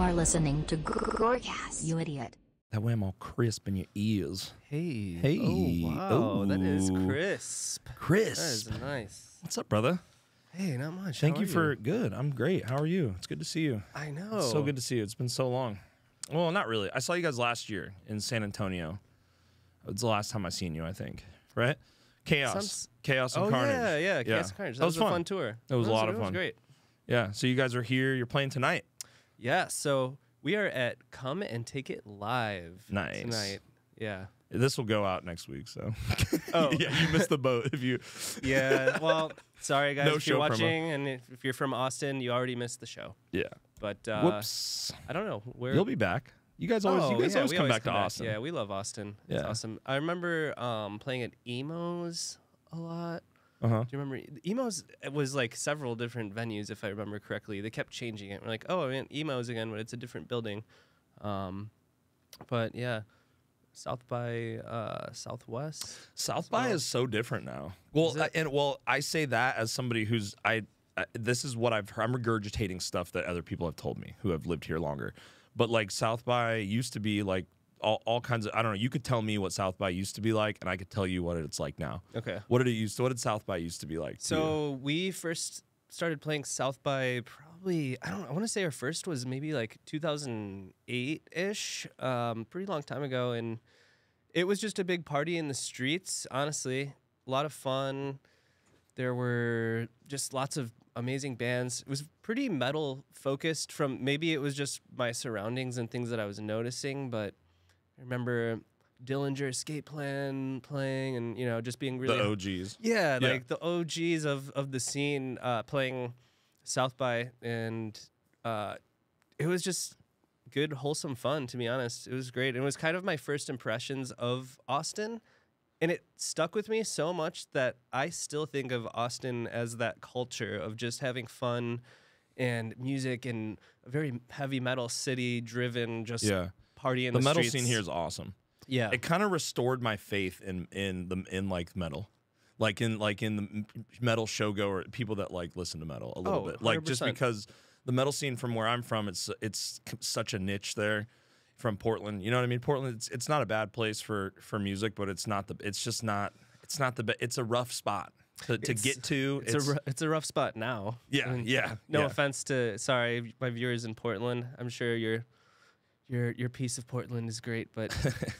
are listening to Gorcast, you idiot. That way I'm all crisp in your ears. Hey. Hey. Oh, wow. That is crisp. Crisp. is nice. What's up, brother? Hey, not much. Thank How you are for good. I'm great. How are you? It's good to see you. I know. It's so good to see you. It's been so long. Well, not really. I saw you guys last year in San Antonio. It's the last time I seen you, I think. Right? Chaos. Sounds- Chaos and Oh Carnage. yeah, yeah. Chaos and Carnage. That, That was, was a fun. fun tour. That was a lot of It was fun. great. Yeah. So you guys are here. You're playing tonight. Yeah. So we are at Come and Take It Live Nice. tonight. Yeah. This will go out next week, so Oh. yeah, you missed the boat if you. Yeah. Well, sorry guys No if you're show promo. watching, and if, if you're from Austin, you already missed the show. Yeah. But uh, Whoops. I don't know where. You'll be back. You guys always. Oh, you guys yeah, always come back to Austin. Yeah, we love Austin. It's awesome. I remember um, playing at Emo's a lot. Uh huh. Do you remember Emo's? It was like several different venues, if I remember correctly. They kept changing it. We're like, oh, I mean, Emo's again, but it's a different building. Um, but yeah, South by uh, Southwest. South by well. is so different now. Well? I- and well, I say that as somebody who's I. I this is what I've. heard. I'm regurgitating stuff that other people have told me who have lived here longer. But like South by used to be like all, all kinds of. I don't know. You could tell me what South by used to be like, and I could tell you what it's like now. Okay. What did it used? to What did South by used to be like? So we first started playing South by probably I don't I want to say our first was maybe like 2008 ish, um, pretty long time ago, and it was just a big party in the streets. Honestly, a lot of fun. There were just lots of amazing bands. It was pretty metal focused. From maybe it was just my surroundings and things that I was noticing, but I remember Dillinger Escape Plan playing, and you know just being really the OGs. yeah, Yeah. like the OGs of of the scene uh, playing South by, and uh, it was just good, wholesome fun. To be honest, it was great. It was kind of my first impressions of Austin, and it stuck with me so much that I still think of Austin as that culture of just having fun and music and a very heavy metal city driven, just Yeah. Party in The the, metal streets. scene here is awesome. yeah, it kind of restored my faith in in the in like metal like in like in the metal showgoer people that like listen to metal a little Oh, bit like just 100%. because the metal scene from where i'm from it's it's such a niche there from portland you know what i mean portland it's, it's not a bad place for for music but it's not the it's just not it's not the it's a rough spot to, to get to it's, a it's a rough spot now. Yeah, I mean, yeah, No yeah. offense to sorry my viewers in Portland. I'm sure your your your piece of Portland is great, but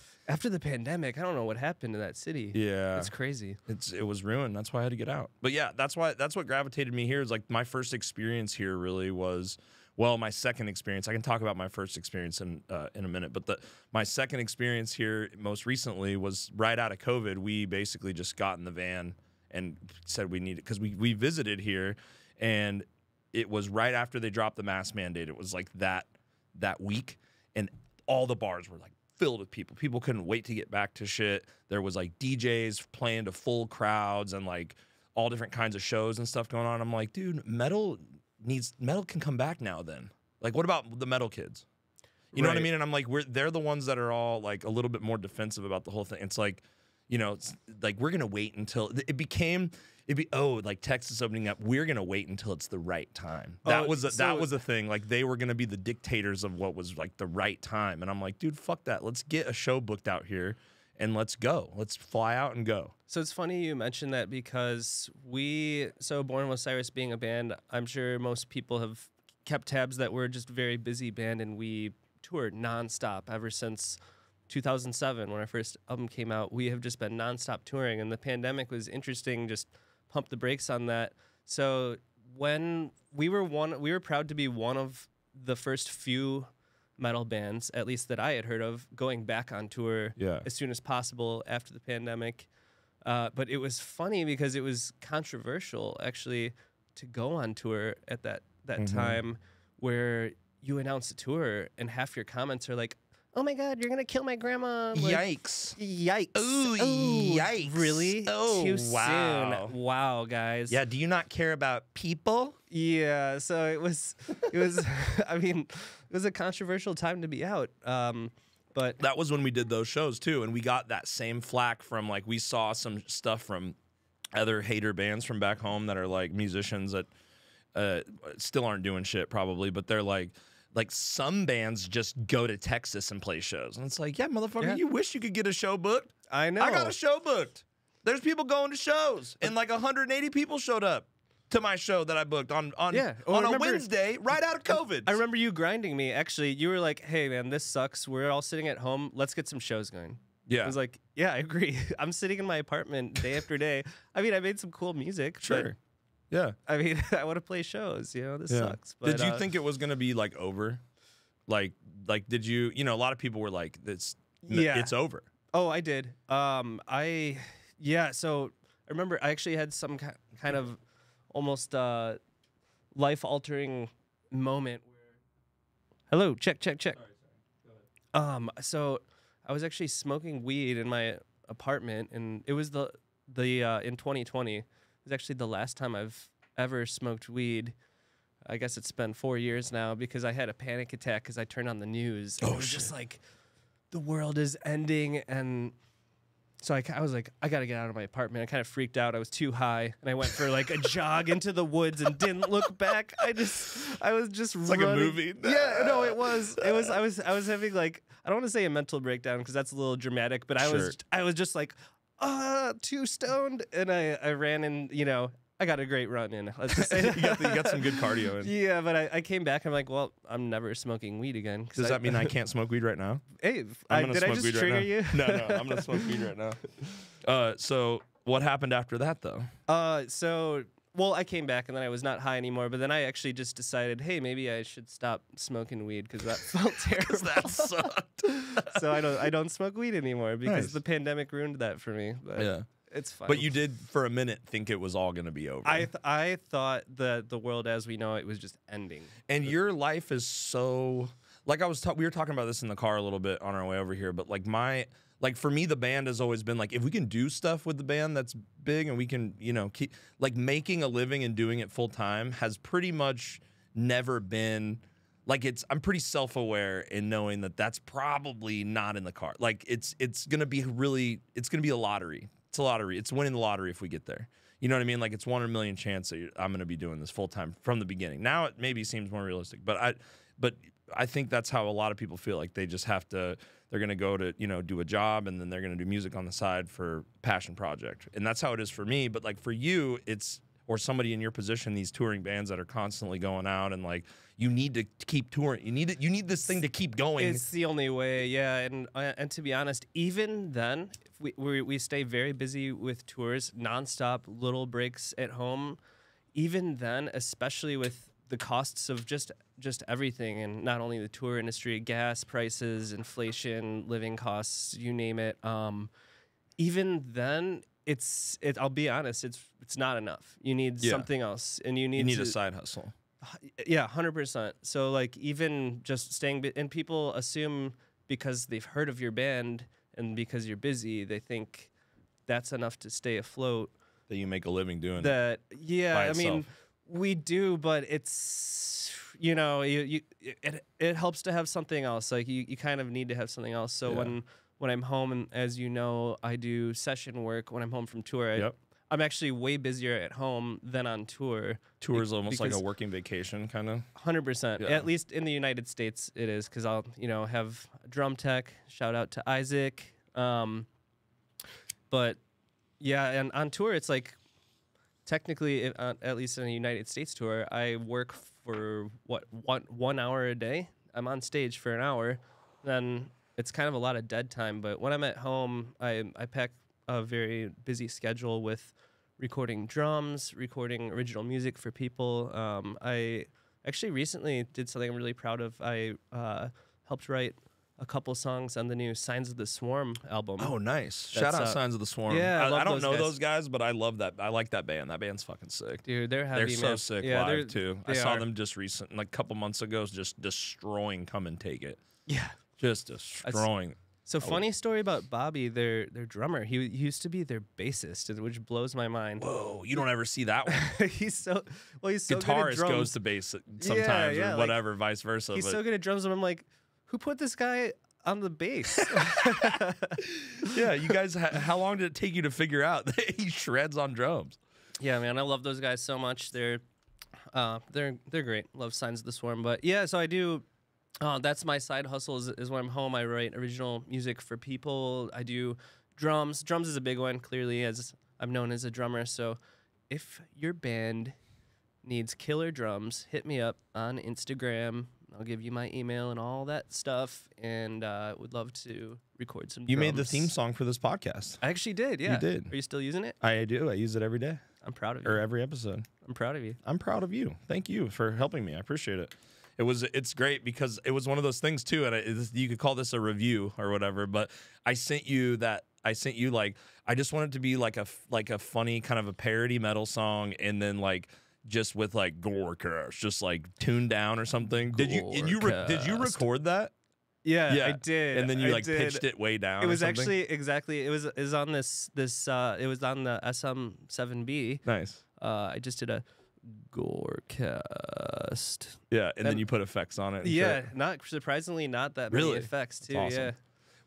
after the pandemic, I don't know what happened to that city. yeah it's crazy. it's it was ruined. That's why I had to get out. But yeah, that's why that's what gravitated me here. Is like my first experience here really was well, my second experience. I can talk about my first experience in uh, in a minute, but the my second experience here most recently was right out of COVID. We basically just got in the van and said we needed because we we visited here and it was right after they dropped the mask mandate. It was like that that week, and all the bars were like filled with people. People couldn't wait to get back to shit. There was like DJs playing to full crowds and like all different kinds of shows and stuff going on. I'm like, dude, metal needs metal can come back now. Then, like, what about the metal kids? You know what I mean? And I'm like, we're they're the ones that are all like a little bit more defensive about the whole thing. It's like, you know, like we're gonna wait until it became it be oh like Texas opening up. We're gonna wait until it's the right time. Oh, that Oh, was a, so- that was a thing. Like they were gonna be the dictators of what was like the right time. And I'm like, dude, fuck that. Let's get a show booked out here and let's go. Let's fly out and go. So it's funny you mentioned that because we so Born of Osiris being a band, I'm sure most people have kept tabs that we're just a very busy band and we toured nonstop ever since 2007 when our first album came out. We have just been nonstop touring and the pandemic was interesting just pumped the brakes on that. So when we were one we were proud to be one of the first few metal bands at least that I had heard of going back on tour Yeah. as soon as possible after the pandemic. Uh, but it was funny because it was controversial actually to go on tour at that that Mm-hmm. time where you announce a tour and half your comments are like, "Oh my god, you're gonna kill my grandma!" Like, Yikes. Yikes! Ooh, yikes. Really? Oh, Too wow. soon. Wow, guys. Yeah, do you not care about people? Yeah, so it was, it was. I mean, it was a controversial time to be out. Um, but that was when we did those shows too and we got that same flack from like we saw some stuff from other hater bands from back home that are like musicians that uh, still aren't doing shit probably but they're like like some bands just go to Texas and play shows. And it's like, yeah, motherfucker, Yeah. you wish you could get a show booked. I know. I got a show booked. There's people going to shows, uh, and like 180 people showed up to my show that I booked on on Yeah. Oh, on a remember- Wednesday, right out of COVID. I remember you grinding me. Actually, you were like, "Hey, man, this sucks. We're all sitting at home. Let's get some shows going." Yeah, I was like, "Yeah, I agree. I'm sitting in my apartment day after day. I mean, I made some cool music. but, sure. Yeah. I mean, I want to play shows. You know, this Yeah. sucks. But, did you uh, think it was gonna be like over? Like, like did you? You know, a lot of people were like, "It's Yeah. it's over." Oh, I did. Um, I yeah. So I remember I actually had some kind of almost uh, life altering moment where. Hello, check, check, check. Um, so I was actually smoking weed in my apartment, and it was the the uh, in 2020. It was actually the last time I've ever smoked weed. I guess it's been four years now because I had a panic attack because I turned on the news. And Oh, it was just like the world is ending, and so I, I was like, I gotta get out of my apartment. I kind of freaked out. I was too high, and I went for like a jog into the woods and didn't look back. I just, I was just running. like a movie. Yeah, no, it was. It was. I was. I was having like I don't want to say a mental breakdown because that's a little dramatic, but I Sure. was. I was just like, uh, too stoned, and I I ran and you know I got a great run in. Let's just say you, got the, you got some good cardio in. Yeah, but I, I came back. I'm like, well, I'm never smoking weed again. Does I- that mean I can't smoke weed right now? Hey, I'm I, gonna did I smoke just weed trigger right you? now. No, no, I'm gonna smoke weed right now. Uh, so what happened after that though? Uh, so well, I came back and then I was not high anymore. But then I actually just decided, hey, maybe I should stop smoking weed because that felt terrible. that sucked. so I don't I don't smoke weed anymore because Nice. the pandemic ruined that for me. But yeah, it's fine. but you did for a minute think it was all gonna be over. I th- I thought that the world as we know it was just ending. and your life is so like I was ta- we were talking about this in the car a little bit on our way over here, but like my like for me the band has always been like if we can do stuff with the band that's big and we can you know keep like making a living and doing it full time has pretty much never been like it's I'm pretty self-aware in knowing that that's probably not in the car. Like it's it's to be really it's to be a lottery. It's a lottery. It's winning the lottery if we get there. You know what I mean? Like it's one in a million chance that I'm to be doing this full time from the beginning. Now it maybe seems more realistic, but I but I think that's how a lot of people feel like they just have to they're going to go to, you know, do a job and then they're going to do music on the side for passion project. And that's how it is for me, but like for you it's or somebody in your position these touring bands that are constantly going out and like you need to keep touring. You need it. You need this thing to keep going. It's the only way, yeah. And uh, and to be honest, even then, if we, we we stay very busy with tours, nonstop, little breaks at home. Even then, especially with the costs of just just everything, and not only the tour industry, gas prices, inflation, living costs, you name it. Um, even then, it's it. I'll be honest, it's it's not enough. You need Yeah. something else, and you need you need to, a side hustle. yeah, hundred percent. So like even just staying, and people assume because they've heard of your band and because you're busy, they think that's enough to stay afloat. That you make a living doing. That yeah, I mean. We do, but it's you know you, you it it helps to have something else. Like you, you kind of need to have something else. So Yeah. when when I'm home and as you know, I do session work when I'm home from tour. I, Yep. I'm actually way busier at home than on tour. Tours almost like a working vacation kind of. Hundred percent. Yeah. At least in the United States, it is because I'll you know have drum tech. Shout out to Isaac. Um, but yeah, and on tour, it's like technically, uh, at least in a United States tour, I work for what one one hour a day. I'm on stage for an hour, then it's kind of a lot of dead time. But when I'm at home, I I pack a very busy schedule with recording drums, recording original music for people. Um, I actually recently did something I'm really proud of. I uh, helped write a couple songs on the new Signs of the Swarm album. Oh, nice! Shout out uh, Signs of the Swarm. yeah, I I, I don't those know guys. those guys, but I love that. I like that band. That band's fucking sick. dude, they're heavy, They're so man. sick yeah, they're- live too. I saw are. them just recent, like a couple months ago, just destroying "Come and Take It." Yeah. Just destroying. So funny story about Bobby, their their drummer. He, he used to be their bassist, which blows my mind. Whoa, you don't ever see that one. he's so well. He's so good at Guitarist drums. goes to bass sometimes, yeah, or like, whatever, vice versa. He's but so good at drums, and I'm like, who put this guy on the bass? yeah, you guys. How long did it take you to figure out that he shreds on drums? yeah, man, I love those guys so much. They're uh, they're they're great. Love Signs of the Swarm, but yeah. So I do Uh, that's my side hustle. Is, is when I'm home. I write original music for people. I do drums. Drums is a big one. Clearly, as I'm known as a drummer. So, if your band needs killer drums, hit me up on Instagram. I'll give you my email and all that stuff, and uh, would love to record some. You made the theme song for this podcast. I actually did. Yeah, you did. Are you still using it? I do. I use it every day I'm proud of you. or every episode. I'm proud of you. I'm proud of you. Thank you for helping me. I appreciate it. It was it's great because it was one of those things too, and it's- you could call this a review or whatever. But I sent you that I sent you like I just wanted it to be like a like a funny kind of a parody metal song, and then like just with like Gorcast, just like tuned down or something. Did you and you re- did you record that? Yeah, Yeah, I did. And then you I like did. pitched it way down. It or was something? actually exactly. It was is on this this. uh It was on the SM7B. nice. Uh, I just did a Gorcast. Yeah, and then you put effects on it. Yeah, shit. not surprisingly, not that Really? many effects too. awesome. Yeah,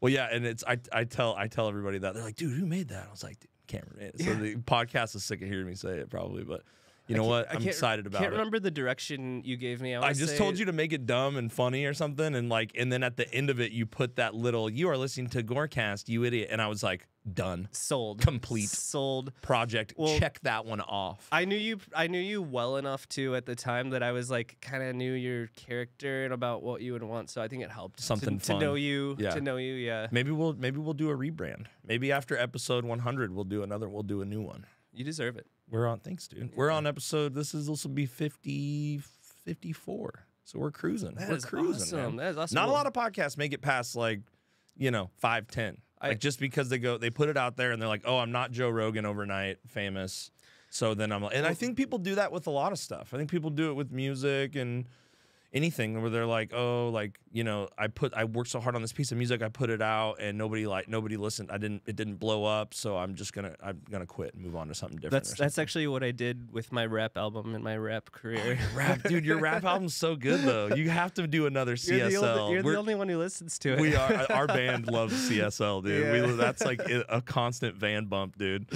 Well, yeah, and it's I I tell I tell everybody that they're like, dude, who made that? I was like, dude, Cameron made. So Yeah. the podcast is sick of hearing me say it probably, but you know what? I'm excited about I Can't it. remember the direction you gave me. I, I just told you to make it dumb and funny or something, and like, and then at the end of it, you put that little "You are listening to Gorcast, you idiot," and I was like, done. sold Complete. sold. Project. Well, check that one off. I knew you. I knew you well enough too at the time that I was like kind of knew your character and about what you would want. So I think it helped to- Something to, know you. Yeah. To know you. Yeah. maybe we'll maybe we'll do a rebrand. Maybe after episode 100, we'll do another. We'll do a new one. You deserve it. We're on. Thanks, dude. We're on episode. This is this will be 50, 54. So we're cruising. That we're is cruising. awesome. man. That is awesome. Not a lot of podcasts make it past like, you know, five ten. Like just because they go, they put it out there and they're like, oh, I'm not Joe Rogan overnight famous. So then I'm like, and I think people do that with a lot of stuff. I think people do it with music and anything where they're like, oh, like you know, I put, I worked so hard on this piece of music, I put it out, and nobody like, nobody listened. I didn't, it didn't blow up, so I'm just gonna, I'm gonna quit and move on to something different. That's or that's actually what I did with my rap album and my rap career. Oh, rap, dude. Your rap album's so good though. You have to do another CSL. You're, the only, you're the only one who listens to it. we are our band loves CSL, dude. Yeah. We, that's like a constant van bump, dude.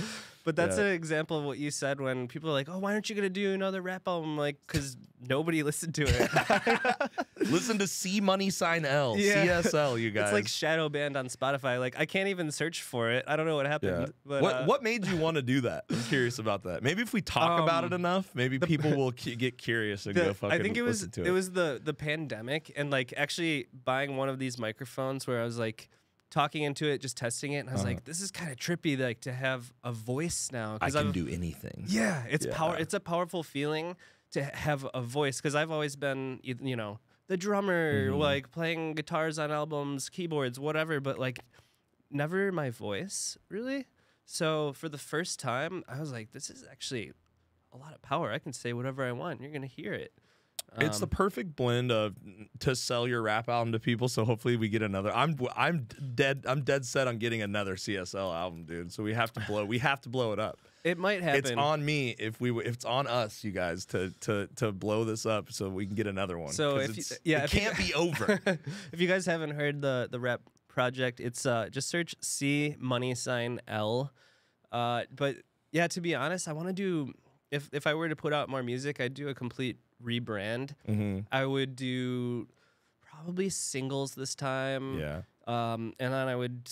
But that's Yeah. an example of what you said when people are like, "Oh, why aren't you gonna do another rap album?" Like, because nobody listened to it. Listen to C Money Sign L Yeah. CSL, you guys. it's like shadow banned on Spotify. Like, I can't even search for it. I don't know what yeah. happened. But what uh, what made you want to do that? I'm curious about that. Maybe if we talk about it Um, enough, maybe people will get curious and the- go fucking I think it was to it was the the pandemic and like actually buying one of these microphones where I was like talking into it, just testing it, and I was Uh-huh. like, this is kind of trippy, like to have a voice now. I can I've- do anything. Yeah, it's power. It's a powerful feeling to have a voice because I've always been, you know, the drummer, Mhm. like playing guitars on albums, keyboards, whatever, but like never my voice really. So for the first time, I was like, this is actually a lot of power. I can say whatever I want. You're gonna hear it. It's the Um, perfect blend of to sell your rap album to people. So hopefully we get another. I'm I'm dead. I'm dead set on getting another CSL album, dude. So we have to blow. we have to blow it up. it might happen. It's on me if we. If it's on us, you guys, to to to blow this up so we can get another one. So if you- yeah, it can't be over. if you guys haven't heard the the rap project, it's uh just search C money sign L. Uh, but yeah, to be honest, I want to do if if I were to put out more music, I'd do a complete rebrand. hmm I would do probably singles this time. Yeah. Um, and then I would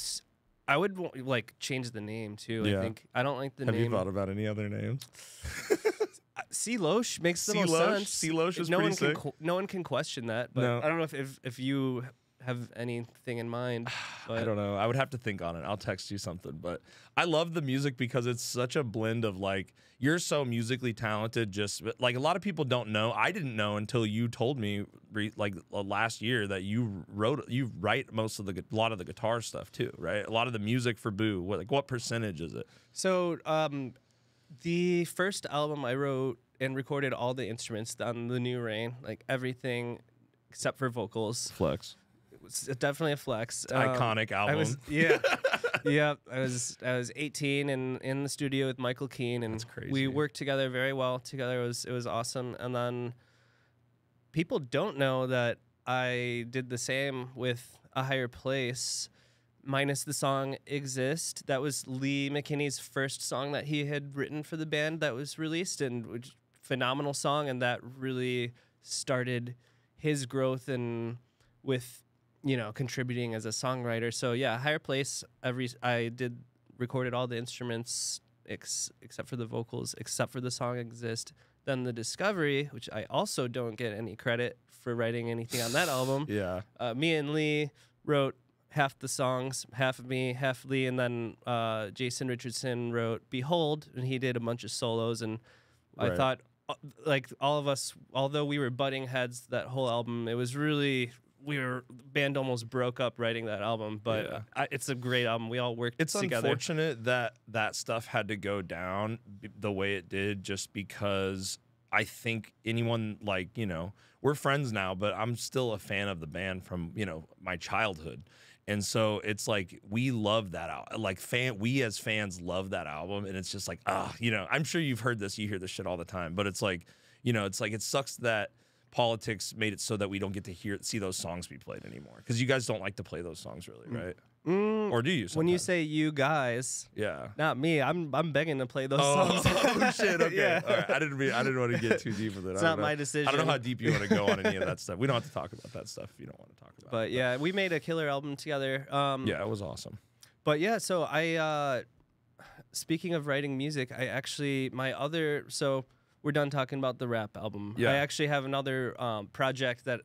I would like change the name too. Yeah. I think I don't like the Have name. you thought about any other names? C Losch makes the C. most sense. C. Losch is no pretty one can sick. qu- no one can question that. But No. I don't know if, if if you have anything in mind. But I don't know. I would have to think on it. I'll text you something. But I love the music because it's such a blend of like you're so musically talented. Just like a lot of people don't know. I didn't know until you told me re, like uh, last year that you wrote you write most of the a lot of the guitar stuff too, right? A lot of the music for Boo. What like what percentage is it? So, um, the first album I wrote and recorded all the instruments on the New Reign, like everything except for vocals. Flex. Was definitely a flex. Um, Iconic I album. was yeah, yeah. I was I was 18 and in the studio with Michael Keene, and we worked together very well together. It was it was awesome. And then people don't know that I did the same with a higher place. Minus the song "Exist," that was Lee McKinney's first song that he had written for the band that was released, and which phenomenal song, and that really started his growth and with you know contributing as a songwriter. So yeah, higher place. Every I did recorded all the instruments ex, except for the vocals, except for the song exist. Then the discovery, which I also don't get any credit for writing anything on that album. Yeah. Uh, me and Lee wrote half the songs, half of me, half Lee, and then uh, Jason Richardson wrote "Behold," and he did a bunch of solos. And I thought, uh, like all of us, although we were butting heads that whole album, it was really we were band almost broke up writing that album. But Yeah. I, it's a great album. We all worked together. It's together. unfortunate that that stuff had to go down b- the way it did, just because I think anyone like you know we're friends now, but I'm still a fan of the band from you know my childhood, and so it's like we love that out. Like fan, we as fans love that album, and it's just like ah, you know, I'm sure you've heard this, you hear this shit all the time, but it's like you know, it's like it sucks that politics made it so that we don't get to hear see those songs be played anymore because you guys don't like to play those songs really, right? Mm, Or do you? when you say you guys, yeah. not me, I'm I'm begging to play those Oh, songs. oh, shit! Okay, yeah. all right. I didn't mean I didn't want to get too deep with it. It's not know. my I don't know how deep you want to go on any of that stuff. We don't have to talk about that stuff if you don't want to talk about. But it. yeah, we made a killer album together. Um, yeah, it was awesome. But yeah, so I uh speaking of writing music, I actually my other so we're done talking about the rap album. Yeah. I actually have another um, project that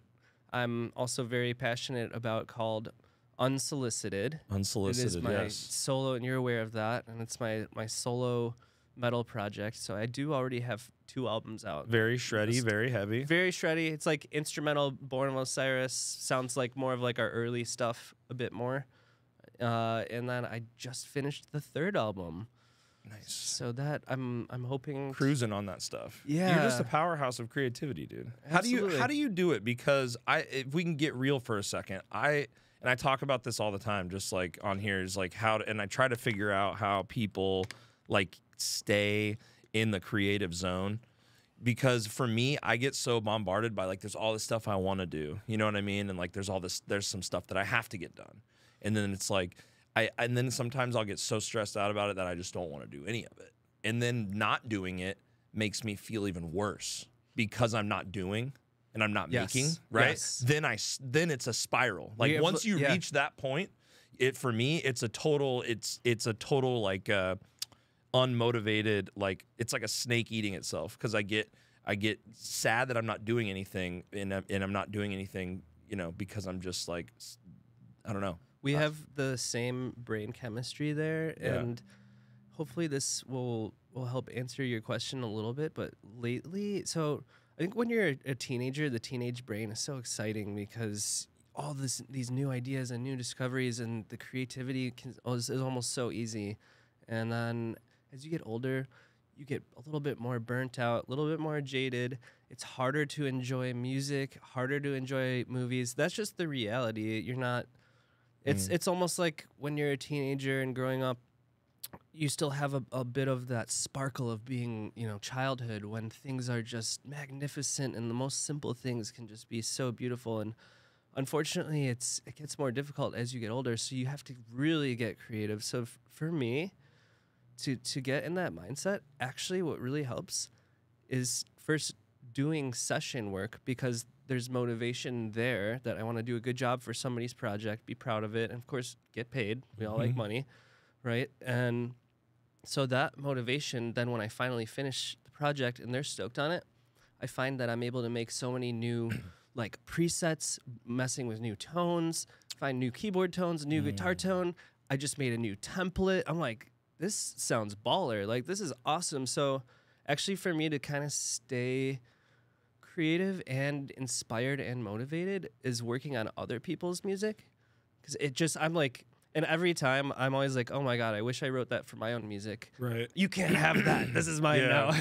I'm also very passionate about called Unsolicited. It Unsolicited, is my yes. solo and you're aware of that and it's my my solo metal project. So I do already have two albums out. Very shreddy, very heavy. Very shreddy. It's like instrumental. Born of Osiris sounds like more of like our early stuff a bit more. Uh, and then I just finished the third album, Nice. so that I'm I'm hoping. Cruising on that stuff. Yeah, you're just a powerhouse of creativity, dude. How do you how do you do it? Because I if we can get real for a second, I and I talk about this all the time, just like on here is like how to, and I try to figure out how people like stay in the creative zone. Because for me, I get so bombarded by like there's all this stuff I want to do. You know what I mean? And like there's all this there's some stuff that I have to get done. And then it's like I and then sometimes I'll get so stressed out about it that I just don't want to do any of it. And then not doing it makes me feel even worse because I'm not doing and I'm not Yes. making, right? Yes. Then I then it's a spiral. Like once you yeah. reach that point, it for me it's a total it's it's a total like uh unmotivated like it's like a snake eating itself because I get I get sad that I'm not doing anything and I'm, and I'm not doing anything, you know, because I'm just like I don't know. We have the same brain chemistry there, Yeah. and hopefully this will will help answer your question a little bit. But lately, so I think when you're a, a teenager, the teenage brain is so exciting because all this these new ideas and new discoveries and the creativity can, oh, is, is almost so easy. And then as you get older, you get a little bit more burnt out, a little bit more jaded. It's harder to enjoy music, harder to enjoy movies. That's just the reality. You're not it's Mm. it's almost like when you're a teenager and growing up, you still have a, a bit of that sparkle of being, you know, childhood when things are just magnificent and the most simple things can just be so beautiful. And unfortunately, it's it gets more difficult as you get older. So you have to really get creative. So f- for me, to to get in that mindset, actually, what really helps is first doing session work because there's motivation there that I want to do a good job for somebody's project, be proud of it, and of course get paid. We all like Mhm. money, right? And so that motivation, then when I finally finish the project and they're stoked on it, I find that I'm able to make so many new like presets, messing with new tones, find new keyboard tones, new guitar tone. I just made a new template. I'm like, this sounds baller. Like this is awesome. So actually for me to kind of stay creative and inspired and motivated is working on other people's music. Because it just i'm like and every time i'm always like oh my god i wish i wrote that for my own music Right. you can't have that this is mine Yeah.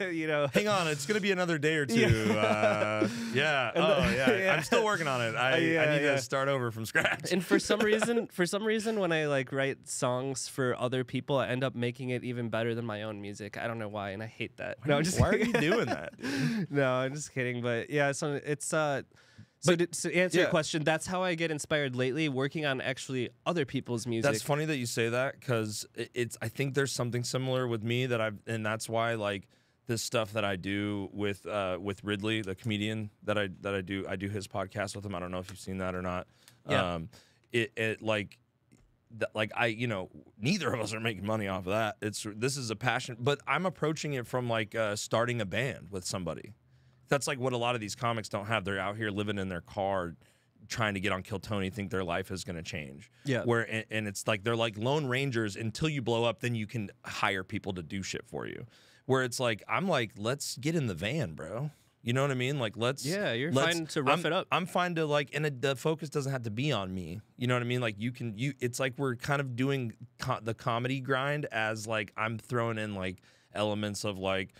now you know Hang on, it's gonna be another day or two. Yeah. Uh, yeah. And oh yeah. yeah. I'm still working on it. I, I yeah, need yeah. to start over from scratch. and for some reason for some reason when i like write songs for other people i end up making it even better than my own music i don't know why and i hate that no i'm just Why are you doing that? no i'm just kidding but yeah so it's uh so to, to answer your question that's how i get inspired lately working on actually other people's music That's funny that you say that because it's. I think there's something similar with me that I've, and that's why like this stuff that I do with uh, with Ridley, the comedian that I that I do I do his podcast with him. I don't know if you've seen that or not. Yeah. Um, it it like th- like I you know neither of us are making money off of that. It's this is a passion, but I'm approaching it from like uh, starting a band with somebody. That's like what a lot of these comics don't have. They're out here living in their car trying to get on Kill Tony, think their life is going to change. Yeah. Where and, and it's like they're like lone rangers until you blow up, then you can hire people to do shit for you. Where it's like I'm like, let's get in the van, bro. You know what I mean? Like let's Yeah, you're let's- fine to rough I'm- it up. I'm fine to like, and it, the focus doesn't have to be on me. You know what I mean? Like you can you. It's like we're kind of doing co- the comedy grind as like I'm throwing in like elements of like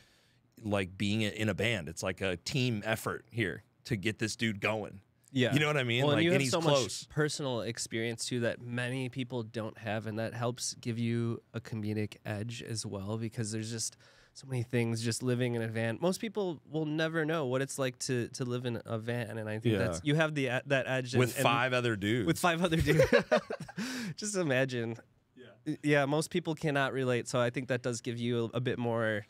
like being in a band. It's like a team effort here to get this dude going. Yeah. You know what I mean? Well, like, and you and have he's so close. much personal experience too that many people don't have, and that helps give you a comedic edge as well because there's just so many things just living in a van. Most people will never know what it's like to to live in a van, and I think Yeah. that's you have the that edge and- with and five other dudes. with five other dudes. just imagine. Yeah. Yeah, most people cannot relate, so I think that does give you a, a bit more.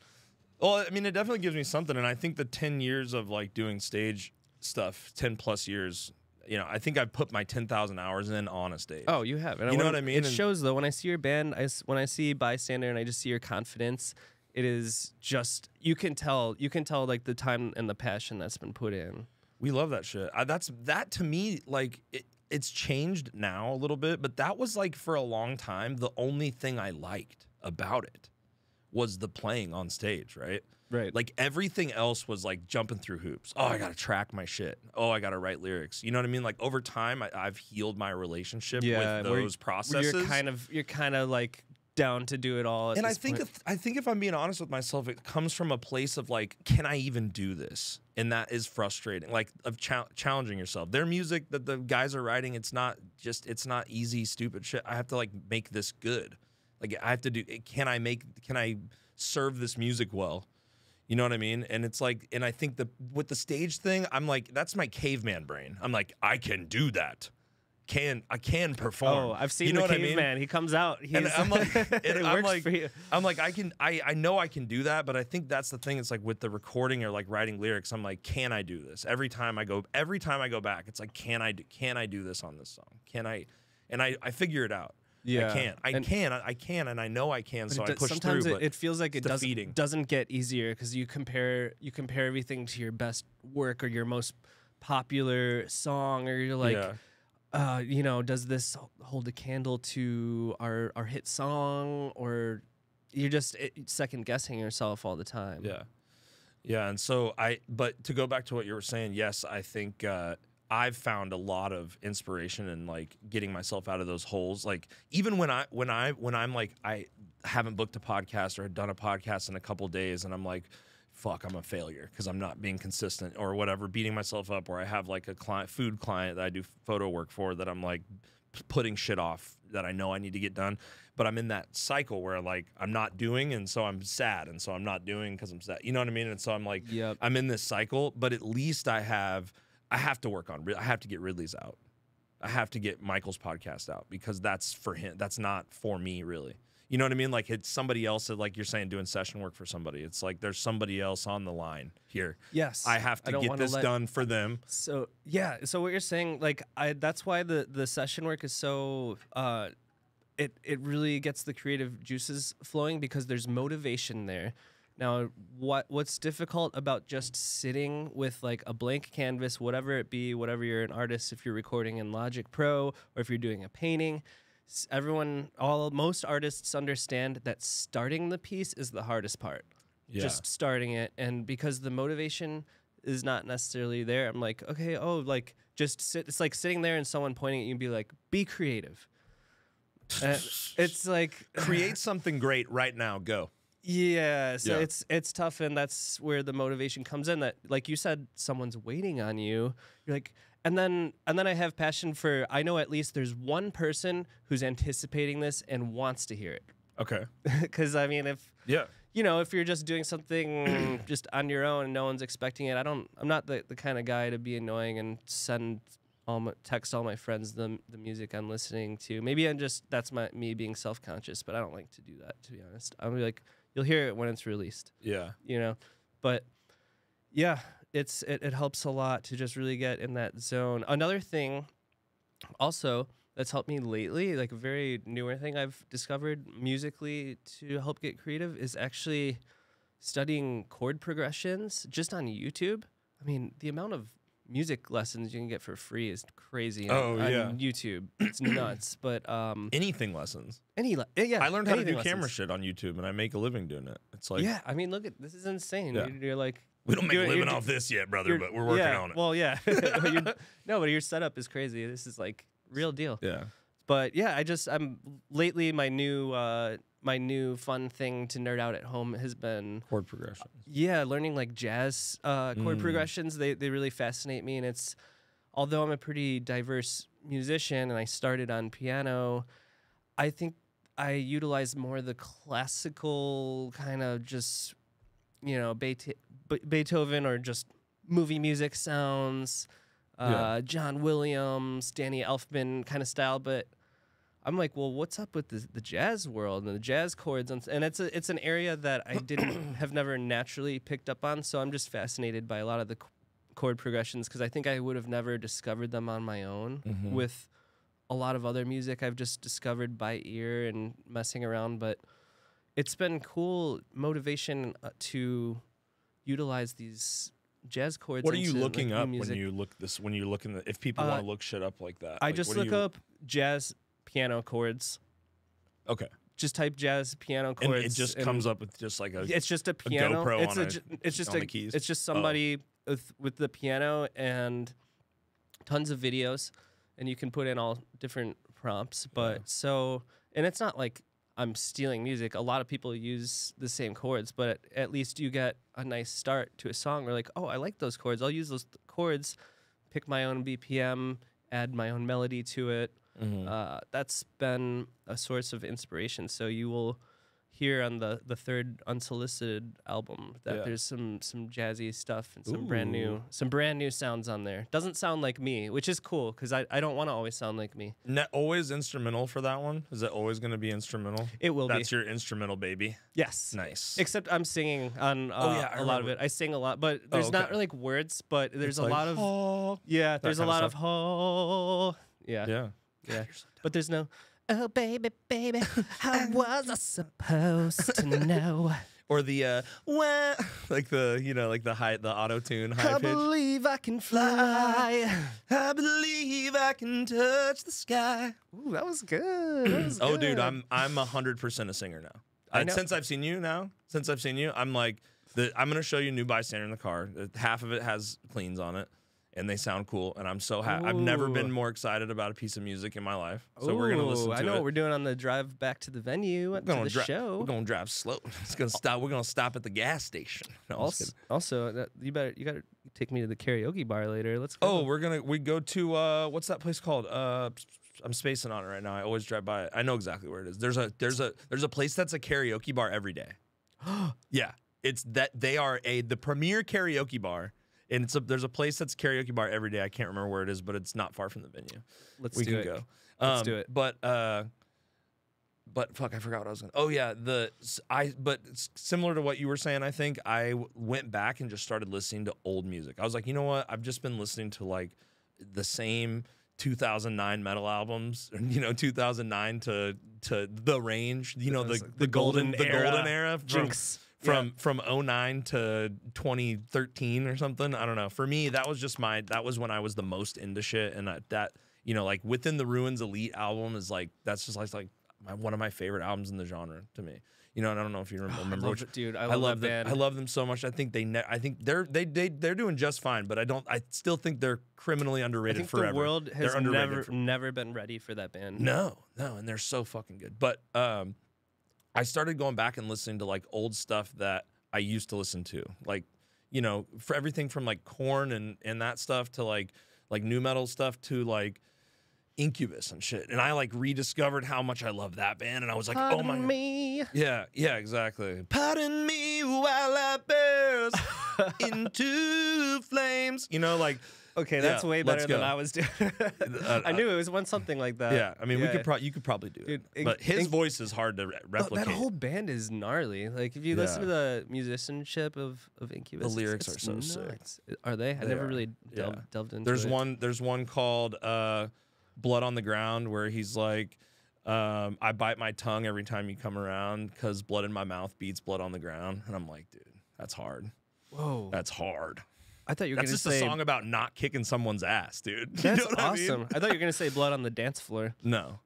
Well, I mean, it definitely gives me something, and I think the ten years of like doing stage stuff, ten plus years, you know, I think I've put my ten thousand hours in on a stage. Oh, you have. And You know when- what I mean? It And- shows though when I see your band, I, when I see bystander and I just see your confidence, it is just you can tell you can tell like the time and the passion that's been put in. we love that shit. I, that's that to me, like it, it's changed now a little bit, but that was like for a long time the only thing I liked about it was the playing on stage, right? Right. Like everything else was like jumping through hoops. Oh, I gotta track my shit. Oh, I gotta write lyrics. You know what I mean? Like over time, I, I've healed my relationship with those processes. You're kind of you're kind of like down to do it all. And I think if, I think if I'm being honest with myself, it comes from a place of like, can I even do this? And that is frustrating. Like of chal- challenging yourself. Their music that the guys are writing, it's not just it's not easy, stupid shit. I have to like make this good. Like I have to do. Eh, can I make? Can I serve this music well? You know what I mean? And it's like, and I think the with the stage thing, I'm like, that's my caveman brain. I'm like, I can do that. Can I can perform? Oh, I've seen you know the what I mean? caveman. He comes out. He's, And I'm like, and it I'm works like, for you. I'm like, I can, I, I know I can do that, but I think that's the thing. It's like with the recording or like writing lyrics, I'm like, can I do this? Every time I go, every time I go back, it's like, can I, do, can I do this on this song? Can I? And I, I figure it out. Yeah. I can't. I And- can, I, can, and I know I can. So I push sometimes through. it, but it feels like it defeating. doesn't doesn't get easier because you compare you compare everything to your best work or your most popular song or you're like yeah. uh, you know, does this hold a candle to our our hit song, or you're just second guessing yourself all the time? Yeah. Yeah. And so I, but to go back to what you were saying, yes, I think uh, I've found a lot of inspiration in like getting myself out of those holes. Like even when I, when I, when I'm like, I haven't booked a podcast or had done a podcast in a couple days and I'm like, fuck, I'm a failure because I'm not being consistent or whatever, beating myself up, or I have like a client, food client that I do photo work for that I'm like putting shit off that I know I need to get done. But I'm in that cycle where like I'm not doing, and so I'm sad, and so I'm not doing because I'm sad. You know what I mean? And so I'm like, Yep. I'm in this cycle. But at least I have, I have to work on. I have to get Ridley's out. I have to get Michael's podcast out because that's for him. That's not for me, really. You know what I mean? Like it's somebody else that, like you're saying, doing session work for somebody. It's like there's somebody else on the line here. Yes. I have to don't get this let- done for them. So yeah, so what you're saying, like, I that's why the the session work is so. Uh, it it really gets the creative juices flowing because there's motivation there. Now, what what's difficult about just sitting with like a blank canvas, whatever it be, whatever you're an artist, if you're recording in Logic Pro or if you're doing a painting, everyone, all most artists understand that starting the piece is the hardest part Yeah. just starting it and because the motivation is not necessarily there i'm like okay oh like just sit it's like sitting there and someone pointing at you and be like be creative And it's like create something great right now. Go. Yeah so Yeah. it's it's tough and that's where the motivation comes in that like you said someone's waiting on you you're like and then and then i have passion for i know at least there's one person who's anticipating this and wants to hear it Okay. because i mean if Yeah. you know, if you're just doing something just on your own and no one's expecting it, I don't. I'm not the, the kind of guy to be annoying and send all my text all my friends the the music I'm listening to. Maybe I'm just that's my me being self conscious, but I don't like to do that. To be honest, I'm like, you'll hear it when it's released Yeah. you know? But yeah it's it, it helps a lot to just really get in that zone. Another thing also that's helped me lately like a very newer thing i've discovered musically to help get creative is actually studying chord progressions just on youtube. I mean the amount of music lessons you can get for free is crazy on, Oh, on yeah. youtube it's nuts but um Anything lessons. any le- yeah I learned how to do anything camera shit on YouTube, and I make a living doing it. It's like yeah i mean look at this is insane Yeah. you're, you're like we don't make a living off this yet, brother, but we're working yeah, on it. Well, yeah. No, but your setup is crazy. This is like real deal. yeah. But yeah, I just I'm lately my new uh my new fun thing to nerd out at home has been Chord progressions. yeah, learning like jazz uh chord Mm. progressions. They they really fascinate me and it's although I'm a pretty diverse musician and I started on piano, I think I utilize more the classical kind of just you know Beethoven or just movie music sounds, uh, Yeah. John Williams, Danny Elfman kind of style. But I'm like, well, what's up with the, the jazz world and the jazz chords? And, and it's a, it's an area that I didn't have never naturally picked up on. So I'm just fascinated by a lot of the ch- chord progressions because I think I would have never discovered them on my own Mhm. with a lot of other music I've just discovered by ear and messing around. But it's been cool motivation uh, to utilize these jazz chords. What are you like, looking new up music. when you look this? When you look in the, if people Uh, want to look shit up like that, I like, just look you- up jazz piano chords. Okay, Just type jazz piano chords. and it just comes up with just like a. It's just a piano. GoPro it's on a, a- it's just a, the keys? it's just Oh. somebody with with the piano and tons of videos, and you can put in all different prompts. But Yeah. so, and it's not like I'm stealing music. A lot of people use the same chords, but at least you get a nice start to a song. We're like, oh, I like those chords. I'll use those th- chords, pick my own BPM, add my own melody to it. Mhm. Uh, that's been a source of inspiration. So you will hear on the the third unsolicited album that Yeah. there's some some jazzy stuff and some brand new some brand new sounds on there. Doesn't sound like me, which is cool because I, I don't want to always sound like me. Ne- always instrumental for that one. Is it always going to be instrumental? It will That's be. your instrumental baby. Yes. Nice. Except I'm singing on uh, Oh, yeah, a lot of it. I sing a lot, but there's not okay. really like words, but there's It's a like, lot of "Oh." yeah, there's a lot of stuff. ho. Yeah. Yeah. Yeah. But there's no Oh baby, baby, how was I supposed to know? Or the uh, wah, like the you know like the high the auto tune high I pitch. believe I can fly. I believe I can touch the sky. Ooh, that was good. That was Oh, dude. I'm I'm hundred percent a singer now. I I. Since I've seen you now, since I've seen you, I'm like the I'm gonna show you new bystander in the car. Half of it has cleans on it, and they sound cool. And I'm so happy. I've never been more excited about a piece of music in my life. So we're gonna listen to I know it. what we're doing on the drive back to the venue We're to gonna the dri- show. We're gonna drive slow. It's gonna stop. We're gonna stop at the gas station. No, also, also that, you better you gotta take me to the karaoke bar later. Let's go. Oh, we're gonna we go to uh what's that place called? Uh I'm spacing on it right now. I always drive by it. I know exactly where it is. There's a there's a there's a place that's a karaoke bar every day. yeah. It's that they are a the premier karaoke bar. And it's a there's a place that's karaoke bar every day. I can't remember where it is, but it's not far from the venue. let's we do can it. go. Let's Um, do it. But uh but fuck, I forgot what I was going. to Oh yeah, the I but similar to what you were saying, I think I w- went back and just started listening to old music. I was like, you know what? I've just been listening to like the same 2009 metal albums, you know, 2009 to to the range, you know, the the, like, the golden, golden the golden era. era from Jinx. From from 09 to 2013 or something. I don't know. For me, that was just my that was when I was the most into shit and I, that you know, like within the ruins elite album is like that's just like like my, one of my favorite albums in the genre to me. You know, and I don't know if you I remember love which it, dude. I I love, love that them. band. I love them so much. I think they. Ne- I think they're they they they're doing just fine, but I don't. I still think they're criminally underrated I think forever. the world has never never been ready for that band. no, no, and they're so fucking good. But um, I started going back and listening to like old stuff that I used to listen to, like you know, for everything from like Korn and and that stuff to like like nu metal stuff to like Incubus and shit. And I like rediscovered how much I love that band, and I was like, oh my. me. Yeah, yeah, exactly. Pardon me while I burst. into flames. You know, like Okay, that's Yeah, way better than. I was doing. Uh, I knew it was one something like that. yeah. I mean, we could pro- you could probably do it, Dude, in- but his voice is hard to re- No, replicate. that whole band is gnarly. Like if you listen to the musicianship of of Incubus, the lyrics are so sick. Are they? I They never are. really delved, Yeah. delved into There's it. one. There's one called uh, "Blood on the Ground" where he's like, um, "I bite my tongue every time you come around because blood in my mouth beats blood on the ground." And I'm like, dude, that's hard. Whoa! That's hard. I thought you were That's just say a song about not kicking someone's ass, dude. You that's know what I mean? awesome. I, thought you were gonna say blood on the dance floor. No.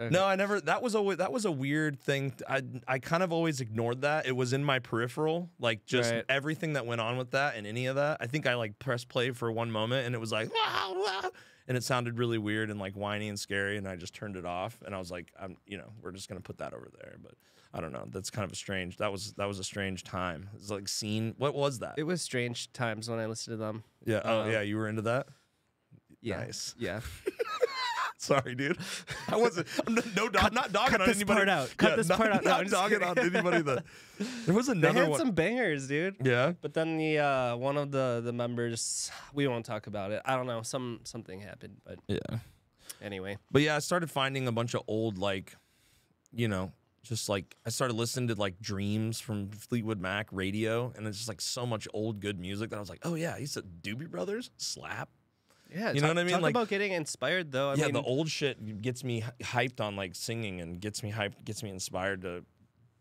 Okay. No, I never. That was a that was a weird thing. I I kind of always ignored that. It was in my peripheral, like just Right. everything that went on with that and any of that. I think I like pressed play for one moment and it was like, wow, wow, and it sounded really weird and like whiny and scary, and I just turned it off. And I was like, I'm, you know, we're just gonna put that over there. But I don't know. That's kind of a strange. That was that was a strange time. It's like scene. What was that? It was strange times when I listened to them. yeah. Oh um, yeah. You were into that. Yeah. Nice. Yeah. Sorry, dude. I wasn't. I'm no, no dog, not dogging cut on this anybody. part out. Cut this not, part out. No, Not I'm dogging on anybody. That there was another. They had one. some bangers, dude. yeah. But then the uh, one of the the members, we won't talk about it. I don't know. Some something happened, but Yeah. anyway. But yeah, I started finding a bunch of old like, you know, just like I started listening to like Dreams from Fleetwood Mac radio, and it's just like so much old good music that I was like, oh yeah, he said Doobie Brothers slap. Yeah, You know talk- what I mean? Talk Like- about getting inspired, though. I yeah, mean, the old shit gets me hyped on like singing and gets me hyped, gets me inspired to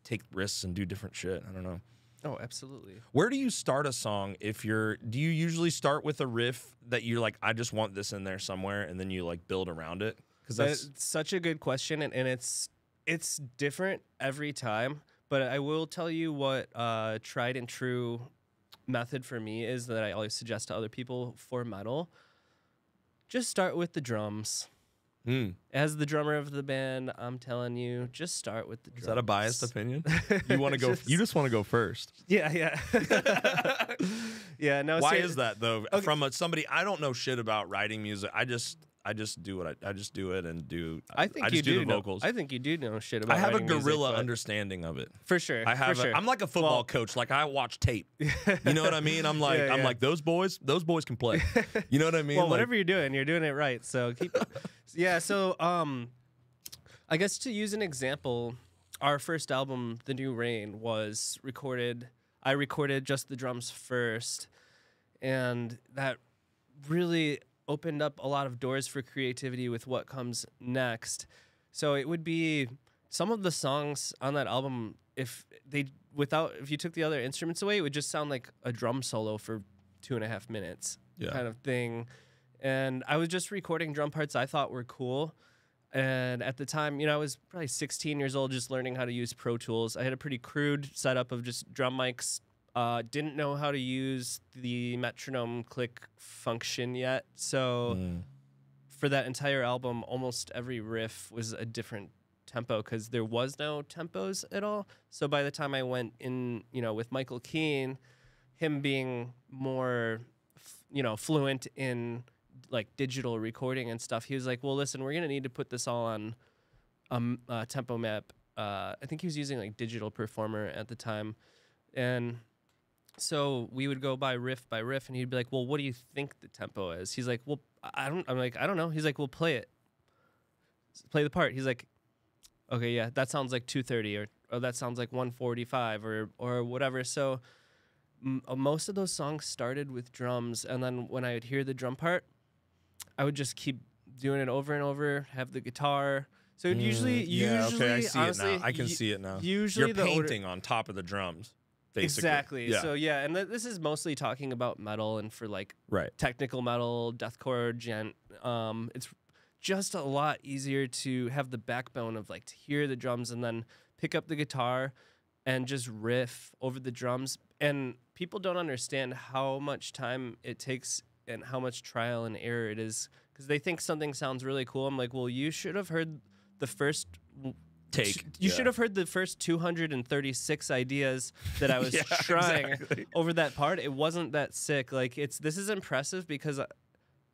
take risks and do different shit. I don't know. oh, absolutely. Where do you start a song if you're do you usually start with a riff that you're like I just want this in there somewhere and then you like build around it? Cuz that's such a good question, and, and it's it's different every time. But I will tell you what uh, tried and true method for me is that I always suggest to other people for metal. Just start with the drums. Mm. As the drummer of the band, I'm telling you, just start with the drums. Is that a biased opinion? You want to go Just- you just want to go first. Yeah, yeah. yeah, no. Why ser- is that though? Okay. From a, somebody I don't know shit about writing music. I just I just do what I I just do it and do I think I you do, do the know- vocals. I think you do know shit about I have a writing music, gorilla understanding of it. For sure. I have. For A, sure. I'm like a football Well, coach. Like I watch tape. You know what I mean? I'm like Yeah, I'm like those boys. Those boys can play. You know what I mean? well, Like, whatever you're doing, you're doing it right. So keep. yeah. So um, I guess to use an example, our first album, The New Reign, was recorded. I recorded just the drums first, and that really opened up a lot of doors for creativity with what comes next. So it would be some of the songs on that album if they without if you took the other instruments away, it would just sound like a drum solo for two and a half minutes Yeah. kind of thing. And I was just recording drum parts I thought were cool. And at the time, you know, I was probably 16 years old, just learning how to use Pro Tools. I had a pretty crude setup of just drum mics. Uh, didn't know how to use the metronome click function yet. So Mm. for that entire album, almost every riff was a different tempo because there was no tempos at all. So by the time I went in, you know, with Michael Keene, him being more, you know, fluent in like digital recording and stuff, he was like, "Well, listen, we're gonna need to put this all on um, uh, tempo map." Uh, I think he was using like Digital Performer at the time, and so we would go by riff by riff, and he'd be like, "Well, what do you think the tempo is?" He's like, "Well, I don't." I'm like, "I don't know." He's like, "Well, play it. Play the part." He's like, "Okay, yeah, that sounds like 230, or or that sounds like 145, or or whatever." So m- uh, most of those songs started with drums, and then when I would hear the drum part, I would just keep doing it over and over. Have the guitar. So it usually, Mm, yeah, usually, okay, I see honestly, it now. I can see it now. Usually, You're the order- painting on top of the drums. Basically. Exactly. Yeah. So yeah, and th- this is mostly talking about metal and for like right. technical metal, deathcore, djent. Um, it's just a lot easier to have the backbone of like to hear the drums and then pick up the guitar and just riff over the drums. And people don't understand how much time it takes and how much trial and error it is because they think something sounds really cool. I'm like, well, you should have heard the first Take. you Yeah. should have heard the first 236 ideas that I was Yeah, trying exactly. over that part. It wasn't that sick. Like it's this is impressive because I,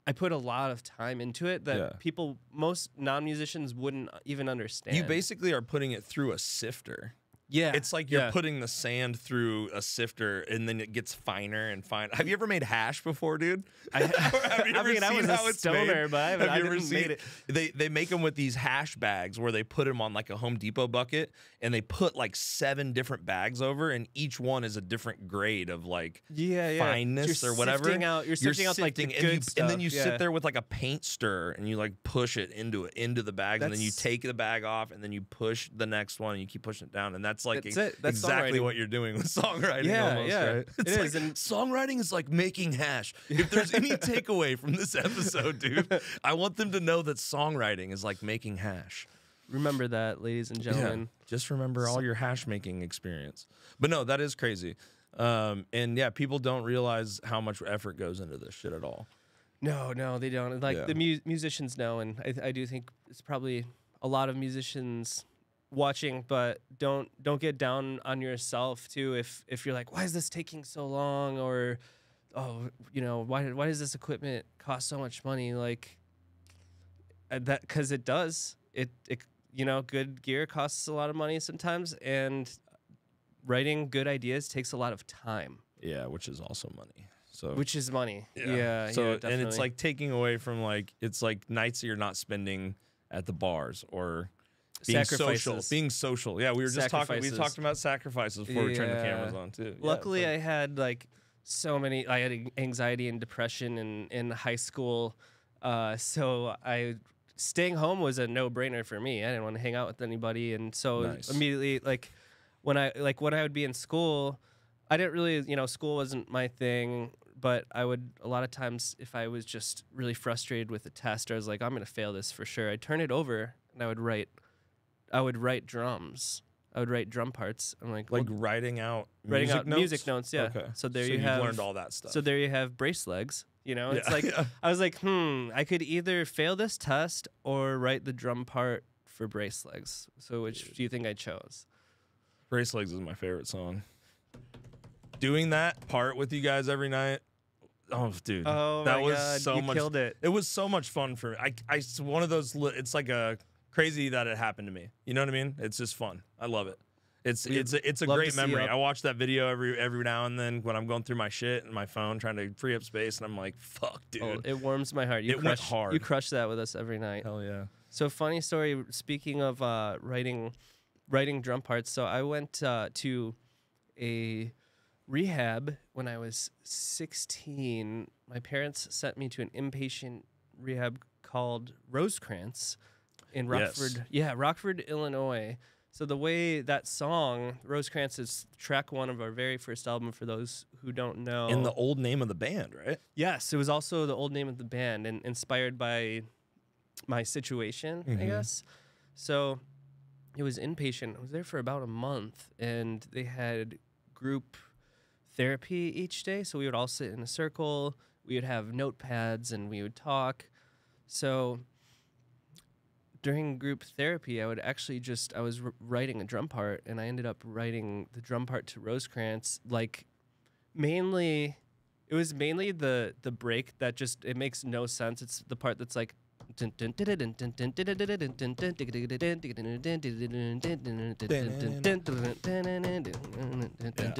I put a lot of time into it that Yeah. people most non-musicians wouldn't even understand. You basically are putting it through a sifter. Yeah, It's like you're yeah. putting the sand through a sifter and then it gets finer and finer. Have you ever made hash before, dude? I, Have you I ever mean, I was a how it's stoner, but I Have I you ever seen made it. They they make them with these hash bags where they put them on like a Home Depot bucket and they put like seven different bags over and each one is a different grade of like yeah, yeah. fineness You're or whatever. Sifting out, you're sifting out like the sifting, good and, you, stuff. and then you yeah. sit there with like a paint stir and you like push it into it into the bags and then you take the bag off and then you push the next one and you keep pushing it down and that's like That's it. That's exactly what you're doing with songwriting. Yeah, almost, yeah. right? It It's is, like, and- songwriting is like making hash. If there's any takeaway from this episode, dude, I want them to know that songwriting is like making hash. Remember that, ladies and gentlemen. Just remember all your hash making experience. But no, that is crazy. Um, and yeah, people don't realize how much effort goes into this shit at all. No, no, they don't. Like Yeah. the mu- musicians know, and I, I do think it's probably a lot of musicians watching, but don't don't get down on yourself too. If if you're like, why is this taking so long, or oh, you know, why why does this equipment cost so much money? Like uh, that because it does. It it you know, good gear costs a lot of money sometimes, and writing good ideas takes a lot of time, Yeah, which is also money. So which is money. Yeah, so yeah, and it's like taking away from like it's like nights that you're not spending at the bars or being social. Being social. Yeah, we were just talking. We talked about sacrifices before we turned the cameras on too. Luckily, it's I had like so many. I had anxiety and depression in in high school, uh, so I staying home was a no brainer for me. I didn't want to hang out with anybody, and so Nice. immediately, like when I like when I would be in school, I didn't really, you know, school wasn't my thing. But I would a lot of times, if I was just really frustrated with a test, or I was like, I'm gonna fail this for sure. I'd turn it over and I would write. I would write drums. I would write drum parts. I'm like, like well, writing out writing music out notes? music notes. Yeah. Okay. So there so you have. learned all that stuff. So there you have brace legs. You know, it's Yeah, like yeah. I was like, hmm, I could either fail this test or write the drum part for brace legs. So which do you think I chose? Brace Legs is my favorite song. Doing that part with you guys every night. Oh, dude. Oh that was God, so you much. killed it. It was so much fun for me. I, I, it's one of those. It's like a crazy that it happened to me. You know what I mean? It's just fun. I love it. It's We'd it's a, it's a great memory. I watch that video every every now and then when I'm going through my shit and my phone trying to free up space, and I'm like, fuck, dude. Oh, it warms my heart. You It went crush, hard. You crush that with us every night. Hell yeah. So funny story. Speaking of uh, writing, writing drum parts. So I went uh, to a rehab when I was 16. My parents sent me to an inpatient rehab called Rosecrans in Yes. Rockford. Yeah, Rockford, Illinois. So the way that song Rosecrans is track one of our very first album. For those who don't know, In the old name of the band, right? Yes, it was also the old name of the band and inspired by my situation, I Mhm. guess. So it was inpatient. I was there for about a month and they had group therapy each day. So we would all sit in a circle, we would have notepads and we would talk. So during group therapy, I would actually just I was r- writing a drum part, and I ended up writing the drum part to Rosecrans. Like mainly, it was mainly the the break that just it makes no sense. It's the part that's like.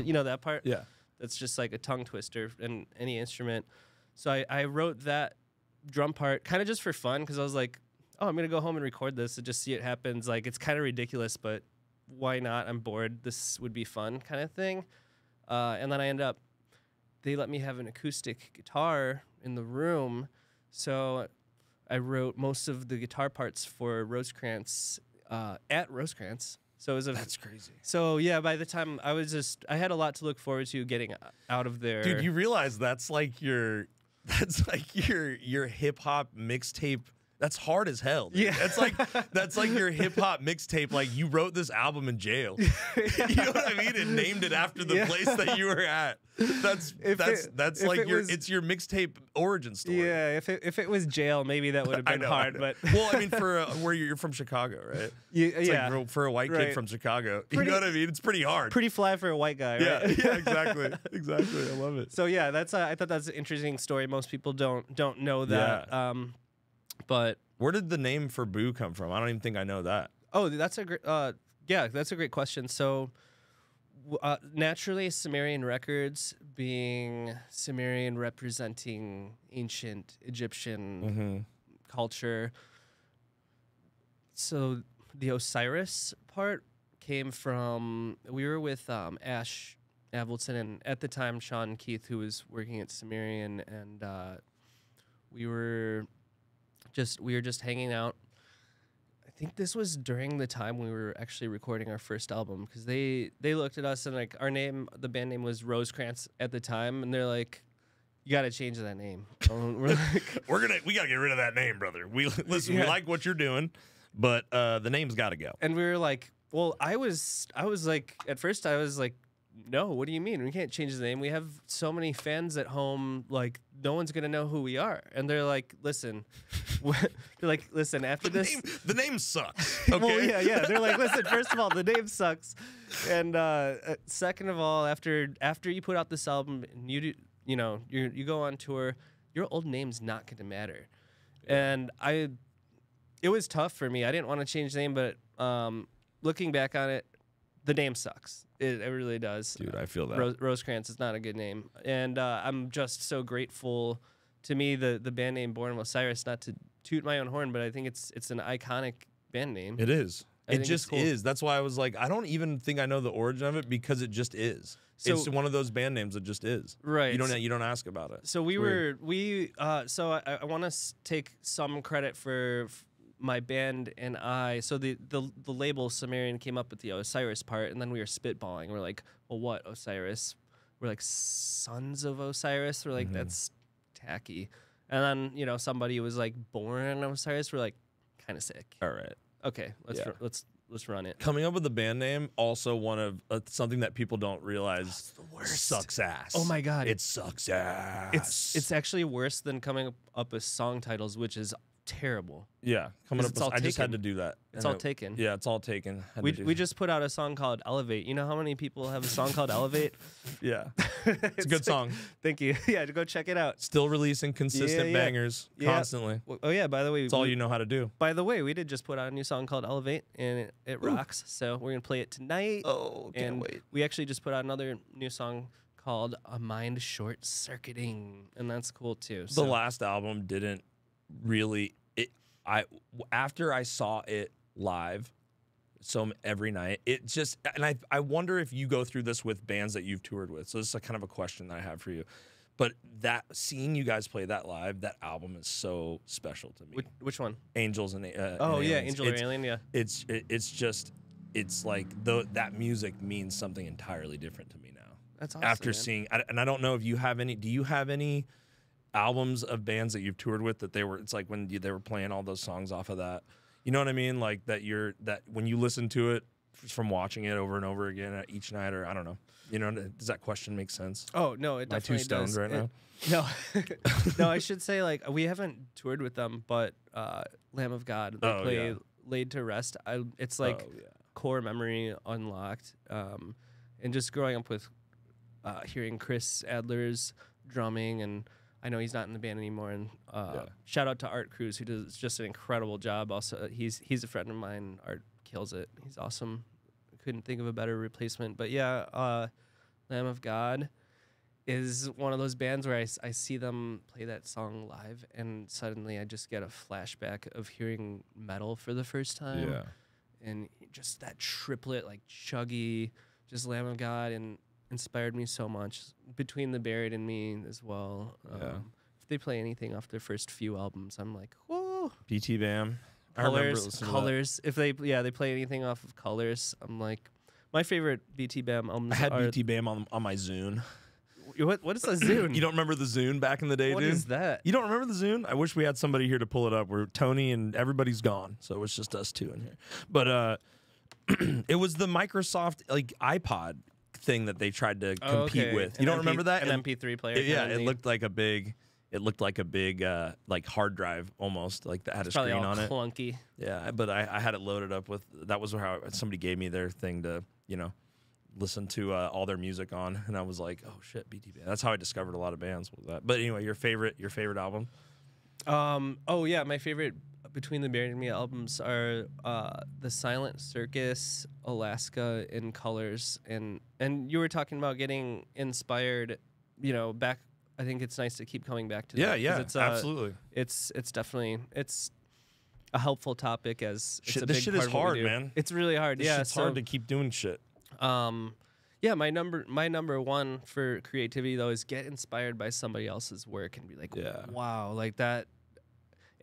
You know that part? Yeah. that's just like a tongue twister in any instrument. So I, I wrote that drum part kind of just for fun because I was like, oh, I'm gonna go home and record this and just see it happens. Like it's kind of ridiculous, but why not? I'm bored. This would be fun, kind of thing. Uh, and then I end up, they let me have an acoustic guitar in the room, so I wrote most of the guitar parts for Rosecrans uh, at Rosecrans. So it was a That's crazy. so yeah, by the time I was just, I had a lot to look forward to getting out of there. Dude, you realize that's like your that's like your your hip hop mixtape. That's hard as hell. dude. Yeah. That's like that's like your hip hop mixtape. Like you wrote this album in jail. you know what I mean? And named it after the Yeah. place that you were at. That's If that's it- that's like it your was- it's your mixtape origin story. yeah, if it, if it was jail, maybe that would have been know, hard. But well, I mean, for uh, where you're, you're from Chicago, right? you, It's yeah, like for, a white kid Right. from Chicago. Pretty- you know what I mean? It's pretty hard. pretty fly for a white guy, yeah, right? yeah, exactly, exactly. I love it. So yeah, that's uh, I thought that's an interesting story. Most people don't don't know that. Um, but Where did the name for Boo come from? I don't even think I know that. oh, that's a great. Uh, Yeah, that's a great question. So, uh, naturally, Sumerian records being Sumerian representing ancient Egyptian Mm-hmm. culture. So, the Osiris part came from, we were with um, Ash Avildsen, and at the time, Sean Keith, who was working at Sumerian, and uh, we were just, we were just hanging out I think this was during the time we were actually recording our first album because they they looked at us and like our name, the band name was Rosecrans at the time, and they're like, "You got to change that name." We're like, We're gonna we gotta get rid of that name, brother. We listen. We like what you're doing, but uh, the name's got to go. and we were like, "Well, I was I was like at first I was like." No, what do you mean? We can't change the name. We have so many fans at home. Like, no one's gonna know who we are. And they're like, "Listen," they're like, "Listen." After The this, name, the name sucks. Okay. well, yeah, yeah. They're like, listen. First of all, the name sucks, and uh, uh, second of all, after after you put out this album and you do, you know, you you go on tour, your old name's not going to matter. And I, it was tough for me. I didn't want to change the name, but um, looking back on it, the name sucks. It, it really does. Dude, I feel that. Rose, Rosecrans is not a good name, and uh, I'm just so grateful. To me, the the band name Born of Osiris, not to toot my own horn, but I think it's it's an iconic band name. It is. I It just cool. is. That's why I was like, I don't even think I know the origin of it because it just is. it's one of those band names that just is. Right. You don't. You don't ask about it. So we were we uh, so I, I want to take some credit for my band and I. So the, the the label Sumerian came up with the Osiris part, and then we were spitballing. We're like, well, what Osiris? We're like sons of Osiris. We're like, Mhm. that's tacky. And then you know somebody was like born Osiris. We're like, kind of sick. All right. Okay, let's Yeah. let's let's run it. Coming up with a band name also one of uh, something that people don't realize worst. sucks ass. Oh my God. it sucks ass. It's it's actually worse than coming up, up with song titles, which is terrible. yeah. Coming up. it's With, I just had to do that. It's all it- taken. Yeah, it's all taken. We, we just put out a song called Elevate. You know how many people have a song called Elevate? yeah. It's a good song. Thank you. Yeah, go check it out. Still releasing consistent yeah. bangers Yeah. constantly. Oh yeah, by the way, It's all you know how to do. by the way, we did just put out a new song called Elevate, and it, it rocks. So we're gonna play it tonight. Oh, can't and we actually just put out another new song called "A Mind Short Circuiting," and that's cool too. the last album didn't really it i after i saw it live so every night it just and i i wonder if you go through this with bands that you've toured with so this is a kind of a question that i have for you but that seeing you guys play that live that album is so special to me which, which one? angels and uh, Oh and yeah. Angel or it's, Alien. Yeah. it's it, it's just it's like the that music means something entirely different to me now That's awesome. after man. seeing and I don't know if you have any do you have any albums of bands that you've toured with that they were it's like when you, they were playing all those songs off of that you know what I mean like that you're that when you listen to it from watching it over and over again at each night or I don't know you know does that question make sense Oh no, it Am I too definitely stoned does. right It- now No, no. I should say like we haven't toured with them, but uh, Lamb of God they Oh, play yeah. "Laid to Rest." I, it's like oh, yeah. core memory unlocked, um, and just growing up with uh, hearing Chris Adler's drumming, and I know he's not in the band anymore. And uh, Yeah. shout out to Art Cruz who does just an incredible job. Also, he's he's a friend of mine. Art kills it. He's awesome. Couldn't think of a better replacement. But yeah, uh, Lamb of God is one of those bands where I, I see them play that song live and suddenly I just get a flashback of hearing metal for the first time yeah and just that triplet like chuggy just lamb of god and inspired me so much between the buried and me as well Yeah. um, if they play anything off their first few albums i'm like whoa BT Bam I remember colors listening to that. colors if they yeah they play anything off of colors i'm like my favorite bt bam albums I had BT Bam on, on my Zune what, what is a zune you don't remember the Zune back in the day What dude is that You don't remember the Zune? I wish we had somebody here to pull it up. We're Tony and everybody's gone, so it's just us two in here. But uh, it was the Microsoft like iPod thing that they tried to Oh, compete okay. with. You An don't MP remember that? an mp3 player it- yeah, it looked like a big. It looked like a big uh, like hard drive almost like that had a screen on it. clunky Yeah, but I, I had it loaded up with that was how somebody gave me their thing to you know listen to uh, all their music on, and I was like, oh shit, BT Bam. That's how I discovered a lot of bands. Was that? But anyway, your favorite your favorite album? Um. Oh yeah, my favorite between the in Me albums are uh, the Silent Circus, Alaska in Colors, and and you were talking about getting inspired. You know, back. I think it's nice to keep coming back to. Yeah, that 'cause yeah, It's, uh, absolutely. It's it's definitely it's a helpful topic as it's Shit, a this shit is hard, man. It's really hard. This yeah, it's so, hard to keep doing shit. um, yeah, my number my number one for creativity though is get inspired by somebody else's work and be like, Yeah. wow, like that.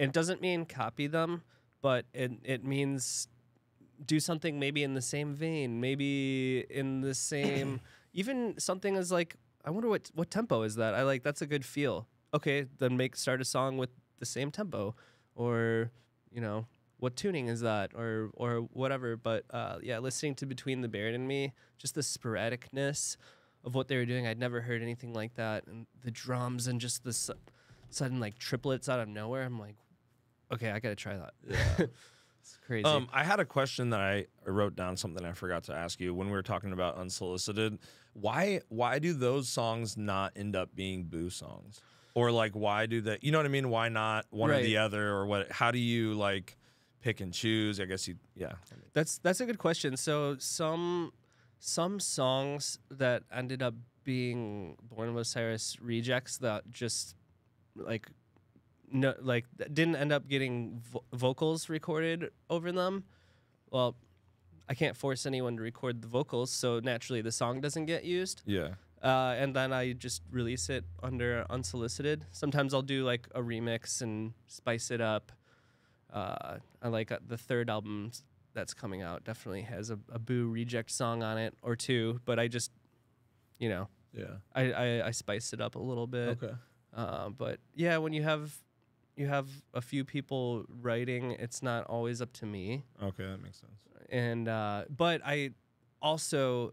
It doesn't mean copy them, but it it means do something maybe in the same vein, maybe in the same, even something as like, I wonder what what tempo is that? I like that's a good feel. Okay, then make start a song with the same tempo, or you know what tuning is that or or whatever but uh, yeah listening to between the buried and me just the sporadicness of what they were doing i'd never heard anything like that and the drums and just the su- sudden like triplets out of nowhere i'm like okay i gotta try that Yeah. it's crazy Um, I had a question that I wrote down something I forgot to ask you when we were talking about unsolicited. Why why do those songs not end up being boo songs? Or like why do they you know what I mean? Why not one or the other or what how do you like pick and choose? I guess you yeah. That's that's a good question. So some some songs that ended up being Born of Osiris rejects that just like no like didn't end up getting vo- vocals recorded over them. Well, I can't force anyone to record the vocals, so naturally the song doesn't get used. Yeah. Uh, and then I just release it under unsolicited. Sometimes I'll do like a remix and spice it up. Uh, I like uh, the third album that's coming out definitely has a, a Boo reject song on it or two, but I just, you know, Yeah. I, I, I spice it up a little bit. Okay. Uh, but yeah, when you have you have a few people writing, it's not always up to me Okay, that makes sense. and uh, but I also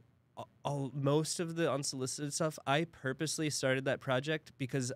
all- most of the unsolicited stuff I purposely started that project because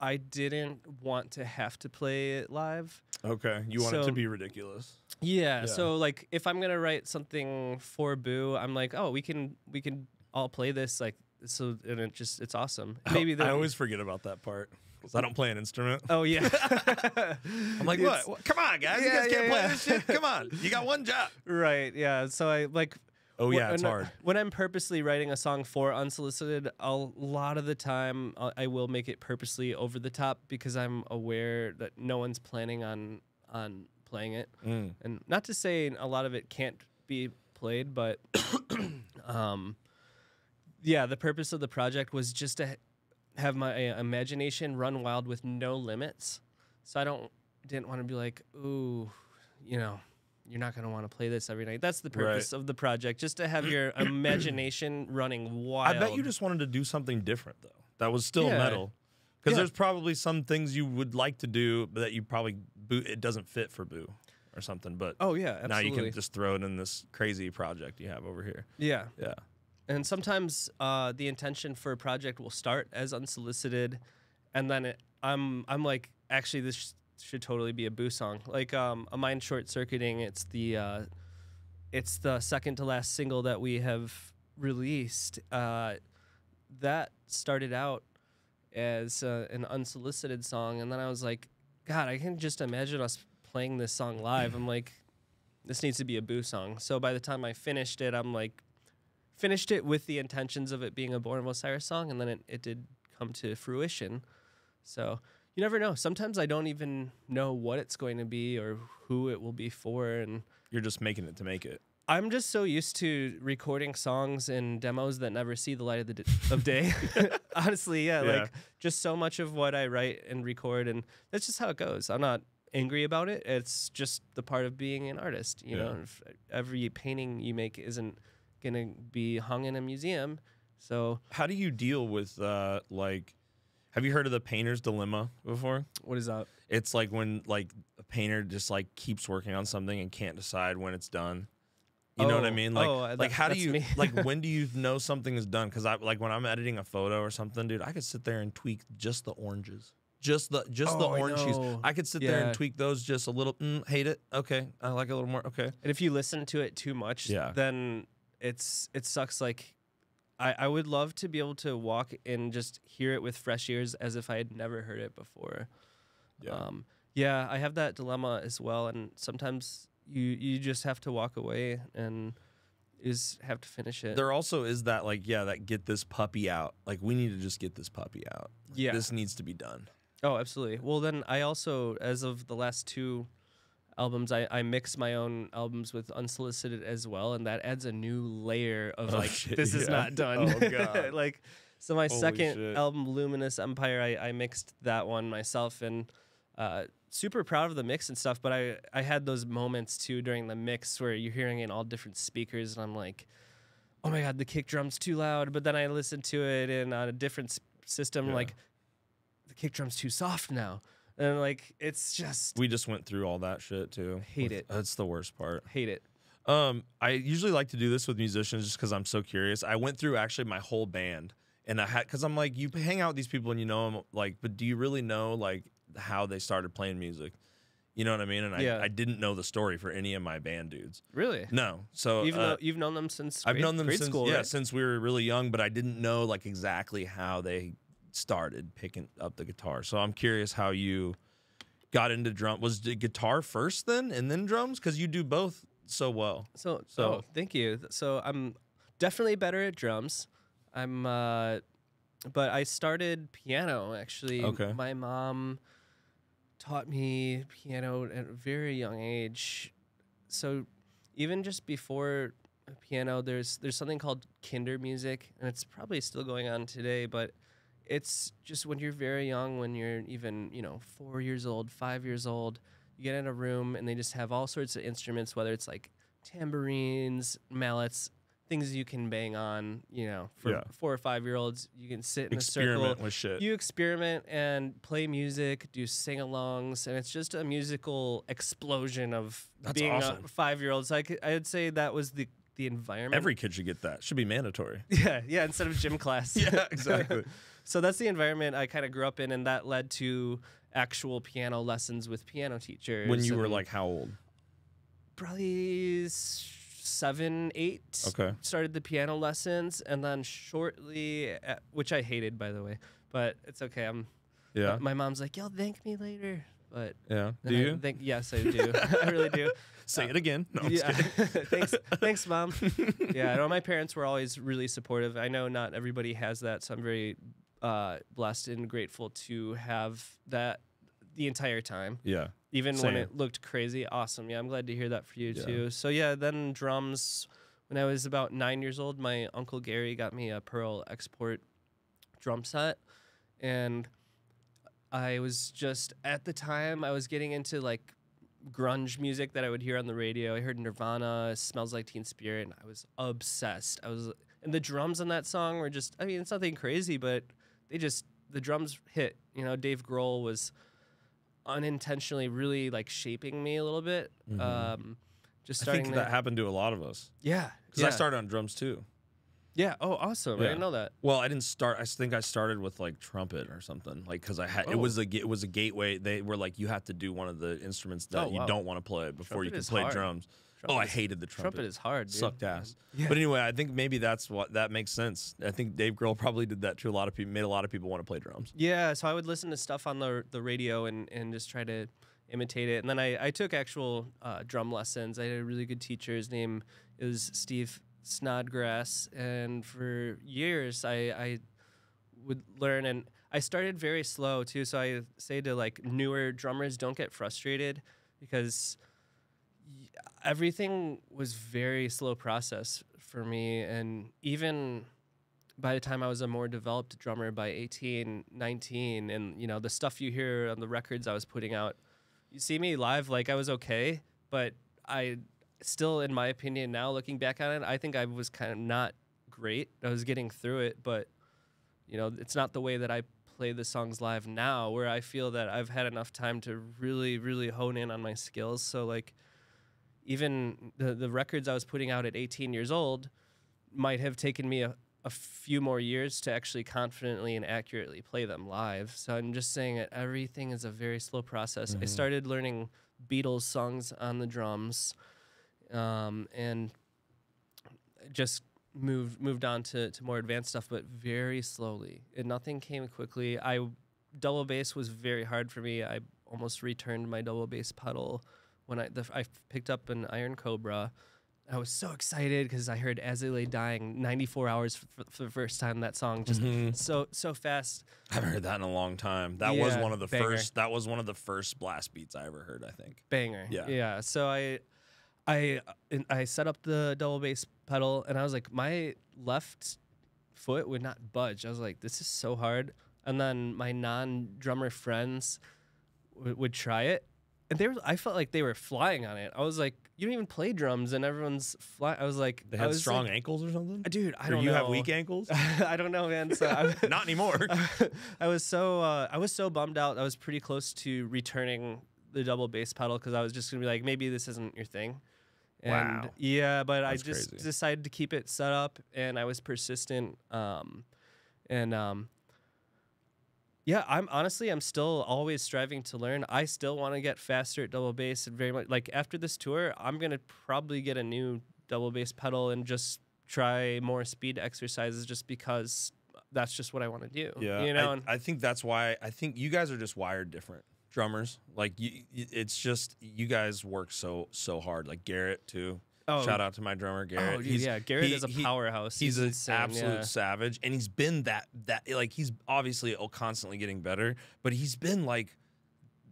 I didn't want to have to play it live. Okay. You want it to be ridiculous. Yeah, Yeah. So like if I'm gonna write something for Boo, I'm like, oh, we can we can all play this like so, and it just it's awesome. Maybe I always forget about that part. 'Cause I don't play an instrument. oh yeah. I'm like, what? What? Come on, guys. you Yeah, guys can't yeah, play this shit. Come on. You got one job. Right. Yeah. So I like Oh yeah, it's when I- hard. When I'm purposely writing a song for unsolicited, a lot of the time I'll, make it purposely over the top because I'm aware that no one's planning on on playing it. Mm. And not to say a lot of it can't be played, but um, yeah, the purpose of the project was just to have my uh, imagination run wild with no limits. So I don't didn't want to be like, ooh, you know, you're not gonna want to play this every night. That's the Right. purpose of the project, just to have your imagination running wild. I bet you just wanted to do something different though. That was still Yeah. metal. Because Yeah. there's probably some things you would like to do, but that you probably boo. It doesn't fit for boo or something. But Oh yeah, absolutely. now you can just throw it in this crazy project you have over here. yeah. Yeah. And sometimes uh, the intention for a project will start as unsolicited, and then it, I'm I'm like, actually, this sh- should totally be a boo song. Like um, a mind short circuiting. It's the uh, it's the second to last single that we have released. Uh, that started out as uh, an unsolicited song, and then I was like, God, I can just imagine us playing this song live. I'm like, this needs to be a boo song. So by the time I finished it, I'm like finished it with the intentions of it being a Born of Osiris song, and then it, it did come to fruition. So you never know. Sometimes I don't even know what it's going to be or who it will be for, and You're just making it to make it. I'm just so used to recording songs and demos that never see the light of the d- of day. Honestly, yeah, Yeah. like just so much of what I write and record, and that's just how it goes. I'm not angry about it. It's just the part of being an artist. You know, Yeah. if every painting you make isn't gonna be hung in a museum. So How do you deal with uh like? Have you heard of the painter's dilemma before? what is that? It's like when like a painter just like keeps working on something and can't decide when it's done. You know what I Oh, mean? Like, oh, uh, like how do you like when do you know something is done? Because I like when I'm editing a photo or something, dude. I could sit there and tweak just the oranges, just the just the Oh, I orange hues. I could sit there and tweak those just a little. Mm, hate it. Okay, I like it a little more. Okay. And if you listen to it too much, Yeah. then it's it sucks. Like I, I would love to be able to walk and just hear it with fresh ears as if I had never heard it before. Yeah. Um, yeah, I have that dilemma as well, and sometimes you you just have to walk away and is have to finish it. There also is that like yeah that get this puppy out. Like we need to just get this puppy out. Like, Yeah. This needs to be done. Oh, absolutely. Well, then I also, as of the last two albums, I, I mix my own albums with unsolicited as well, and that adds a new layer of Oh, like shit, this is not done. Oh, God. like, so my Holy second shit. album, Luminous Empire, I, I mixed that one myself, and uh, super proud of the mix and stuff. But I I had those moments too during the mix where you're hearing it in all different speakers, and I'm like. Oh my god, the kick drum's too loud. But then I listened to it in on a different system, Yeah. like the kick drum's too soft now. And like it's just We just went through all that shit too. Hate With- it. That's the worst part. hate it. Um, I usually like to do this with musicians just because I'm so curious. I went through actually my whole band, and I had because I'm like, you hang out with these people and you know them, like, but do you really know like how they started playing music? You know what I mean? And I, Yeah. I didn't know the story for any of my band dudes. Really? No, so You've, uh, know, you've known them since I've known them grade since school, yeah right? since we were really young, but I didn't know like exactly how they started picking up the guitar. So I'm curious how you got into drum. Was the guitar first then, and then drums? Because you do both so well. So, So- oh, thank you. So I'm definitely better at drums. I'm, uh, but I started piano actually. Okay. My mom taught me piano at a very young age. So even just before piano, there's there's something called kinder music, and it's probably still going on today. But it's just when you're very young, when you're even you know four years old, five years old, you get in a room and they just have all sorts of instruments, whether it's like tambourines, mallets, things you can bang on. You know, for Yeah. four or five year olds, you can sit in a circle. Experiment with shit. You experiment and play music, do sing-alongs, and it's just a musical explosion of That's being awesome. a five-year-old. So I could, I'd say that was the the environment. Every kid should get that. Should be mandatory. yeah, yeah, instead of gym class. yeah, exactly. So that's the environment I kind of grew up in, and that led to actual piano lessons with piano teachers. when you were like how old? probably seven, eight. Okay. Started the piano lessons, and then shortly, at, which I hated, by the way, but it's okay. I'm. Yeah. My mom's like, "You'll thank me later," but Yeah. Do I you Think, yes, I do. I really do. say it uh, again? No, I'm yeah. thanks, thanks, mom. yeah, I know my parents were always really supportive. I know not everybody has that, so I'm very uh, blessed and grateful to have that the entire time, Yeah. even Same. when it looked crazy. Awesome. Yeah, I'm glad to hear that for you Yeah. too. So yeah, then drums. When I was about nine years old, my uncle Gary got me a Pearl Export drum set, and I was just at the time I was getting into like grunge music that I would hear on the radio. I heard Nirvana, Smells Like Teen Spirit, and I was obsessed. I was and the drums on that song were just I mean, it's nothing crazy, but they just the drums hit. You know, Dave Grohl was unintentionally really like shaping me a little bit. Um just I think to- that happened to a lot of us yeah. because yeah. I started on drums too. Yeah. Oh, awesome. I didn't know that. Well, I didn't start. I think I started with like trumpet or something, like because I had it Oh. was a it was a gateway. They were like, you have to do one of the instruments that Oh, you don't want to play before you can play hard. drums. Oh, I hated the trumpet. Trumpet is hard, dude. sucked ass. Yeah. But anyway, I think maybe that's what that makes sense. I think Dave Grohl probably did that to a lot of people. Made a lot of people want to play drums. Yeah, so I would listen to stuff on the the radio and, and just try to imitate it. And then I, I took actual uh, drum lessons. I had a really good teacher. His name is Steve Snodgrass. And for years, I, I would learn. And I started very slow, too. So I say to like newer drummers, don't get frustrated because everything was very slow process for me. And even by the time I was a more developed drummer by 18, 19, and you know, the stuff you hear on the records I was putting out, you see me live, like I was okay, but I still, in my opinion, now looking back on it, I think I was kind of not great. I was getting through it, but you know, it's not the way that I play the songs live now, where I feel that I've had enough time to really, really hone in on my skills. So, like, even the, the records I was putting out at 18 years old might have taken me a, a few more years to actually confidently and accurately play them live. So I'm just saying that everything is a very slow process. I started learning Beatles songs on the drums, um, and just moved moved on to, to more advanced stuff, but very slowly. And nothing came quickly. I double bass was very hard for me. I almost returned my double bass pedal when I the, I picked up an Iron Cobra. I was so excited because I heard "As I Lay Dying" 94 hours for, for the first time. That song just Mm-hmm. so so fast. I haven't heard that in a long time. That was one of the banger. first. That was one of the first blast beats I ever heard. I think. banger. Yeah. yeah. So I, I, I set up the double bass pedal, and I was like, my left foot would not budge. I was like, this is so hard. And then my non-drummer friends w- would try it, and they were. I felt like they were flying on it. I was like, you don't even play drums, and everyone's fly. I was like, They I had strong like, ankles or something. dude. I or don't know. you know. have weak ankles? I don't know, man. So I, Not anymore. I was so uh, I was so bummed out. I was pretty close to returning the double bass pedal because I was just gonna be like, maybe this isn't your thing. And Wow. yeah, but That's I just crazy. decided to keep it set up, and I was persistent. Um, and um, yeah, I'm honestly I'm still always striving to learn. I still want to get faster at double bass, and very much like after this tour, I'm gonna probably get a new double bass pedal and just try more speed exercises, just because that's just what I want to do. Yeah, you know. I, I think that's why I think you guys are just wired different. Drummers, like you, you- it's just you guys work so so hard. Like Garrett too. Oh. Shout out to my drummer oh, Garrett. Oh, dude, yeah, Garrett he- is a he- powerhouse. He's, He's an insane, absolute yeah. savage, and he's been that that like he's obviously oh, constantly getting better, but he's been like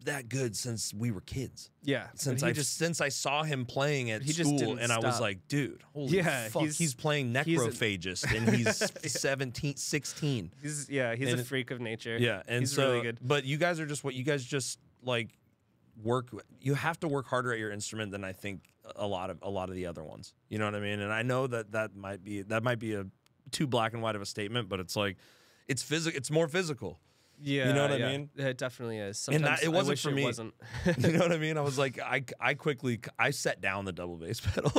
that good since we were kids. Yeah, Since I just since I saw him playing at He school, and I was like, dude, holy Yeah, fuck, he's, he's- playing he's a- necrophagist, and he's 17, 16. he's yeah he's and a freak of nature. Yeah, and he's so, really good. But you guys are just what you guys just like work. You have to work harder at your instrument than I think a lot of a lot of the other ones. You know what I mean? And I know that that might be that might be a too black and white of a statement, but it's like it's physical. It's more physical. Yeah, you know what I mean? It definitely is. And Sometimes that- it wasn't for it me. Wasn't. You know what I mean? I was like, I, I quickly, I set down the double bass pedal.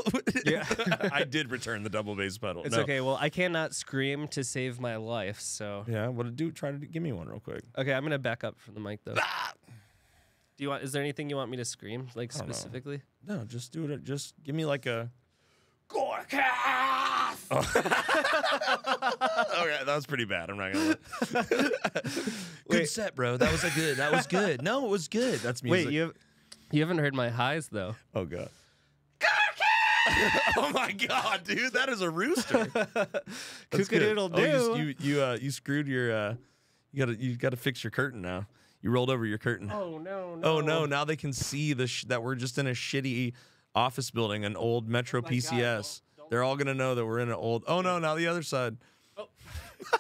Yeah. I did return the double bass pedal. It's No. okay. Well, I cannot scream to save my life. So Yeah, what to do? Try to give me one real quick. okay, I'm gonna back up from the mic though. Ah! Do you want? Is there anything you want me to scream like don't know. specifically? No, just do it. Just give me like a. Gorka! okay, that was pretty bad. I'm not gonna. Lie. good Wait. set, bro. That was a good. That was good. No, it was good. That's music. Wait, you have, you haven't heard my highs though. Oh god. oh my god, dude, that is a rooster. That's good. Kookadoodle Oh, doo. you you you, uh, you screwed your. Uh, you gotta you gotta fix your curtain now. You rolled over your curtain. Oh no, oh, no. Oh no! Now they can see the sh- that we're just in a shitty office building, an old Metro Oh my God, PCS. don't- don't- They're all gonna know that we're in an old. Oh no! Now the other side. Oh.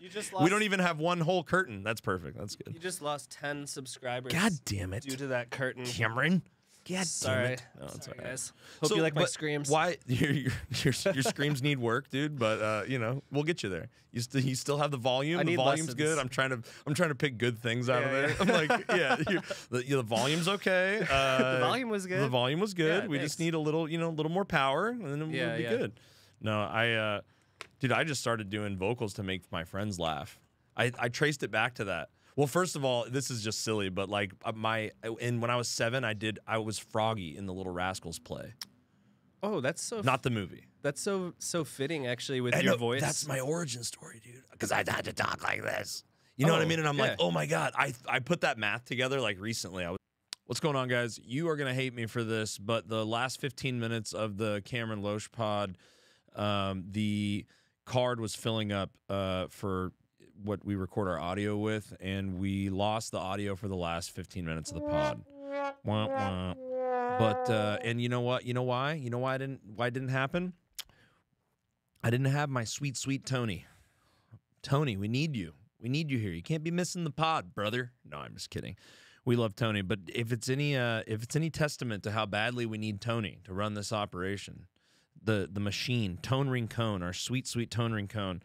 You just lost. We don't even have one whole curtain. That's perfect. That's good. You just lost ten subscribers. God damn it, due to that curtain. Cameron. God Sorry, damn it. No, it's Sorry, all right. guys. Hope So, you like my but screams. Why your your, your, your screams need work, dude? But uh, you know we'll get you there. You still you still have the volume. I the need volume's good. I'm trying to I'm trying to pick good things out of there. yeah. I'm like yeah, the, you the volume's okay. Uh, The volume was good. The volume was good. Yeah, we just need a little you know a little more power, and then Yeah, we'll be yeah. good. No, I uh, dude, I just started doing vocals to make my friends laugh. I I traced it back to that. Well, first of all, this is just silly, but like uh, my and when I was seven, I did I was Froggy in the Little Rascals play, Oh, that's so. not the movie. that's so so fitting actually with I your know, voice. That's my origin story, dude. Because I had to talk like this. You know what I Oh, mean? And I'm like, oh my god, I I put that math together like recently. I was. What's going on, guys? You are gonna hate me for this, but the last 15 minutes of the Cameron Losch pod, um, the card was filling up uh, for what we record our audio with, and we lost the audio for the last 15 minutes of the pod. Wah, wah. But uh, and you know what? You know why? You know why I didn't why it didn't happen? I didn't have my sweet, sweet Tony. Tony, we need you. We need you here. You can't be missing the pod, brother. No, I'm just kidding. We love Tony, but if it's any uh, if it's any testament to how badly we need Tony to run this operation, the the machine, Tone Ring Cone, our sweet, sweet Tone Ring Cone.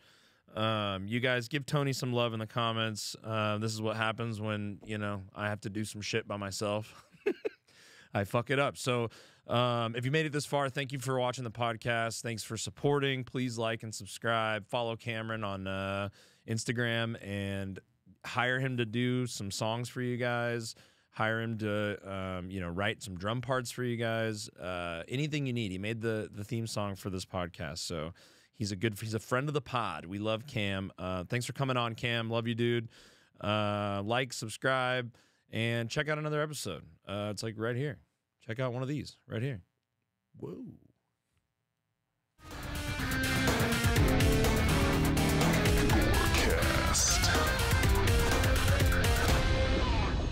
Um, you guys give Tony some love in the comments. Uh, this is what happens when you know I have to do some shit by myself. I fuck it up. So um, if you made it this far, thank you for watching the podcast. Thanks for supporting. Please like and subscribe. Follow Cameron on uh, Instagram and hire him to do some songs for you guys. Hire him to um, you know write some drum parts for you guys. Uh, anything you need. He made the the theme song for this podcast. So he's a good he's a friend of the pod. We love Cam. Uh, thanks for coming on, Cam. Love you, dude. Uh, like, subscribe. and check out another episode. Uh, it's like right here. Check out one of these right here. Whoa.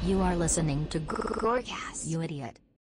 You are listening to Gorcast, you idiot.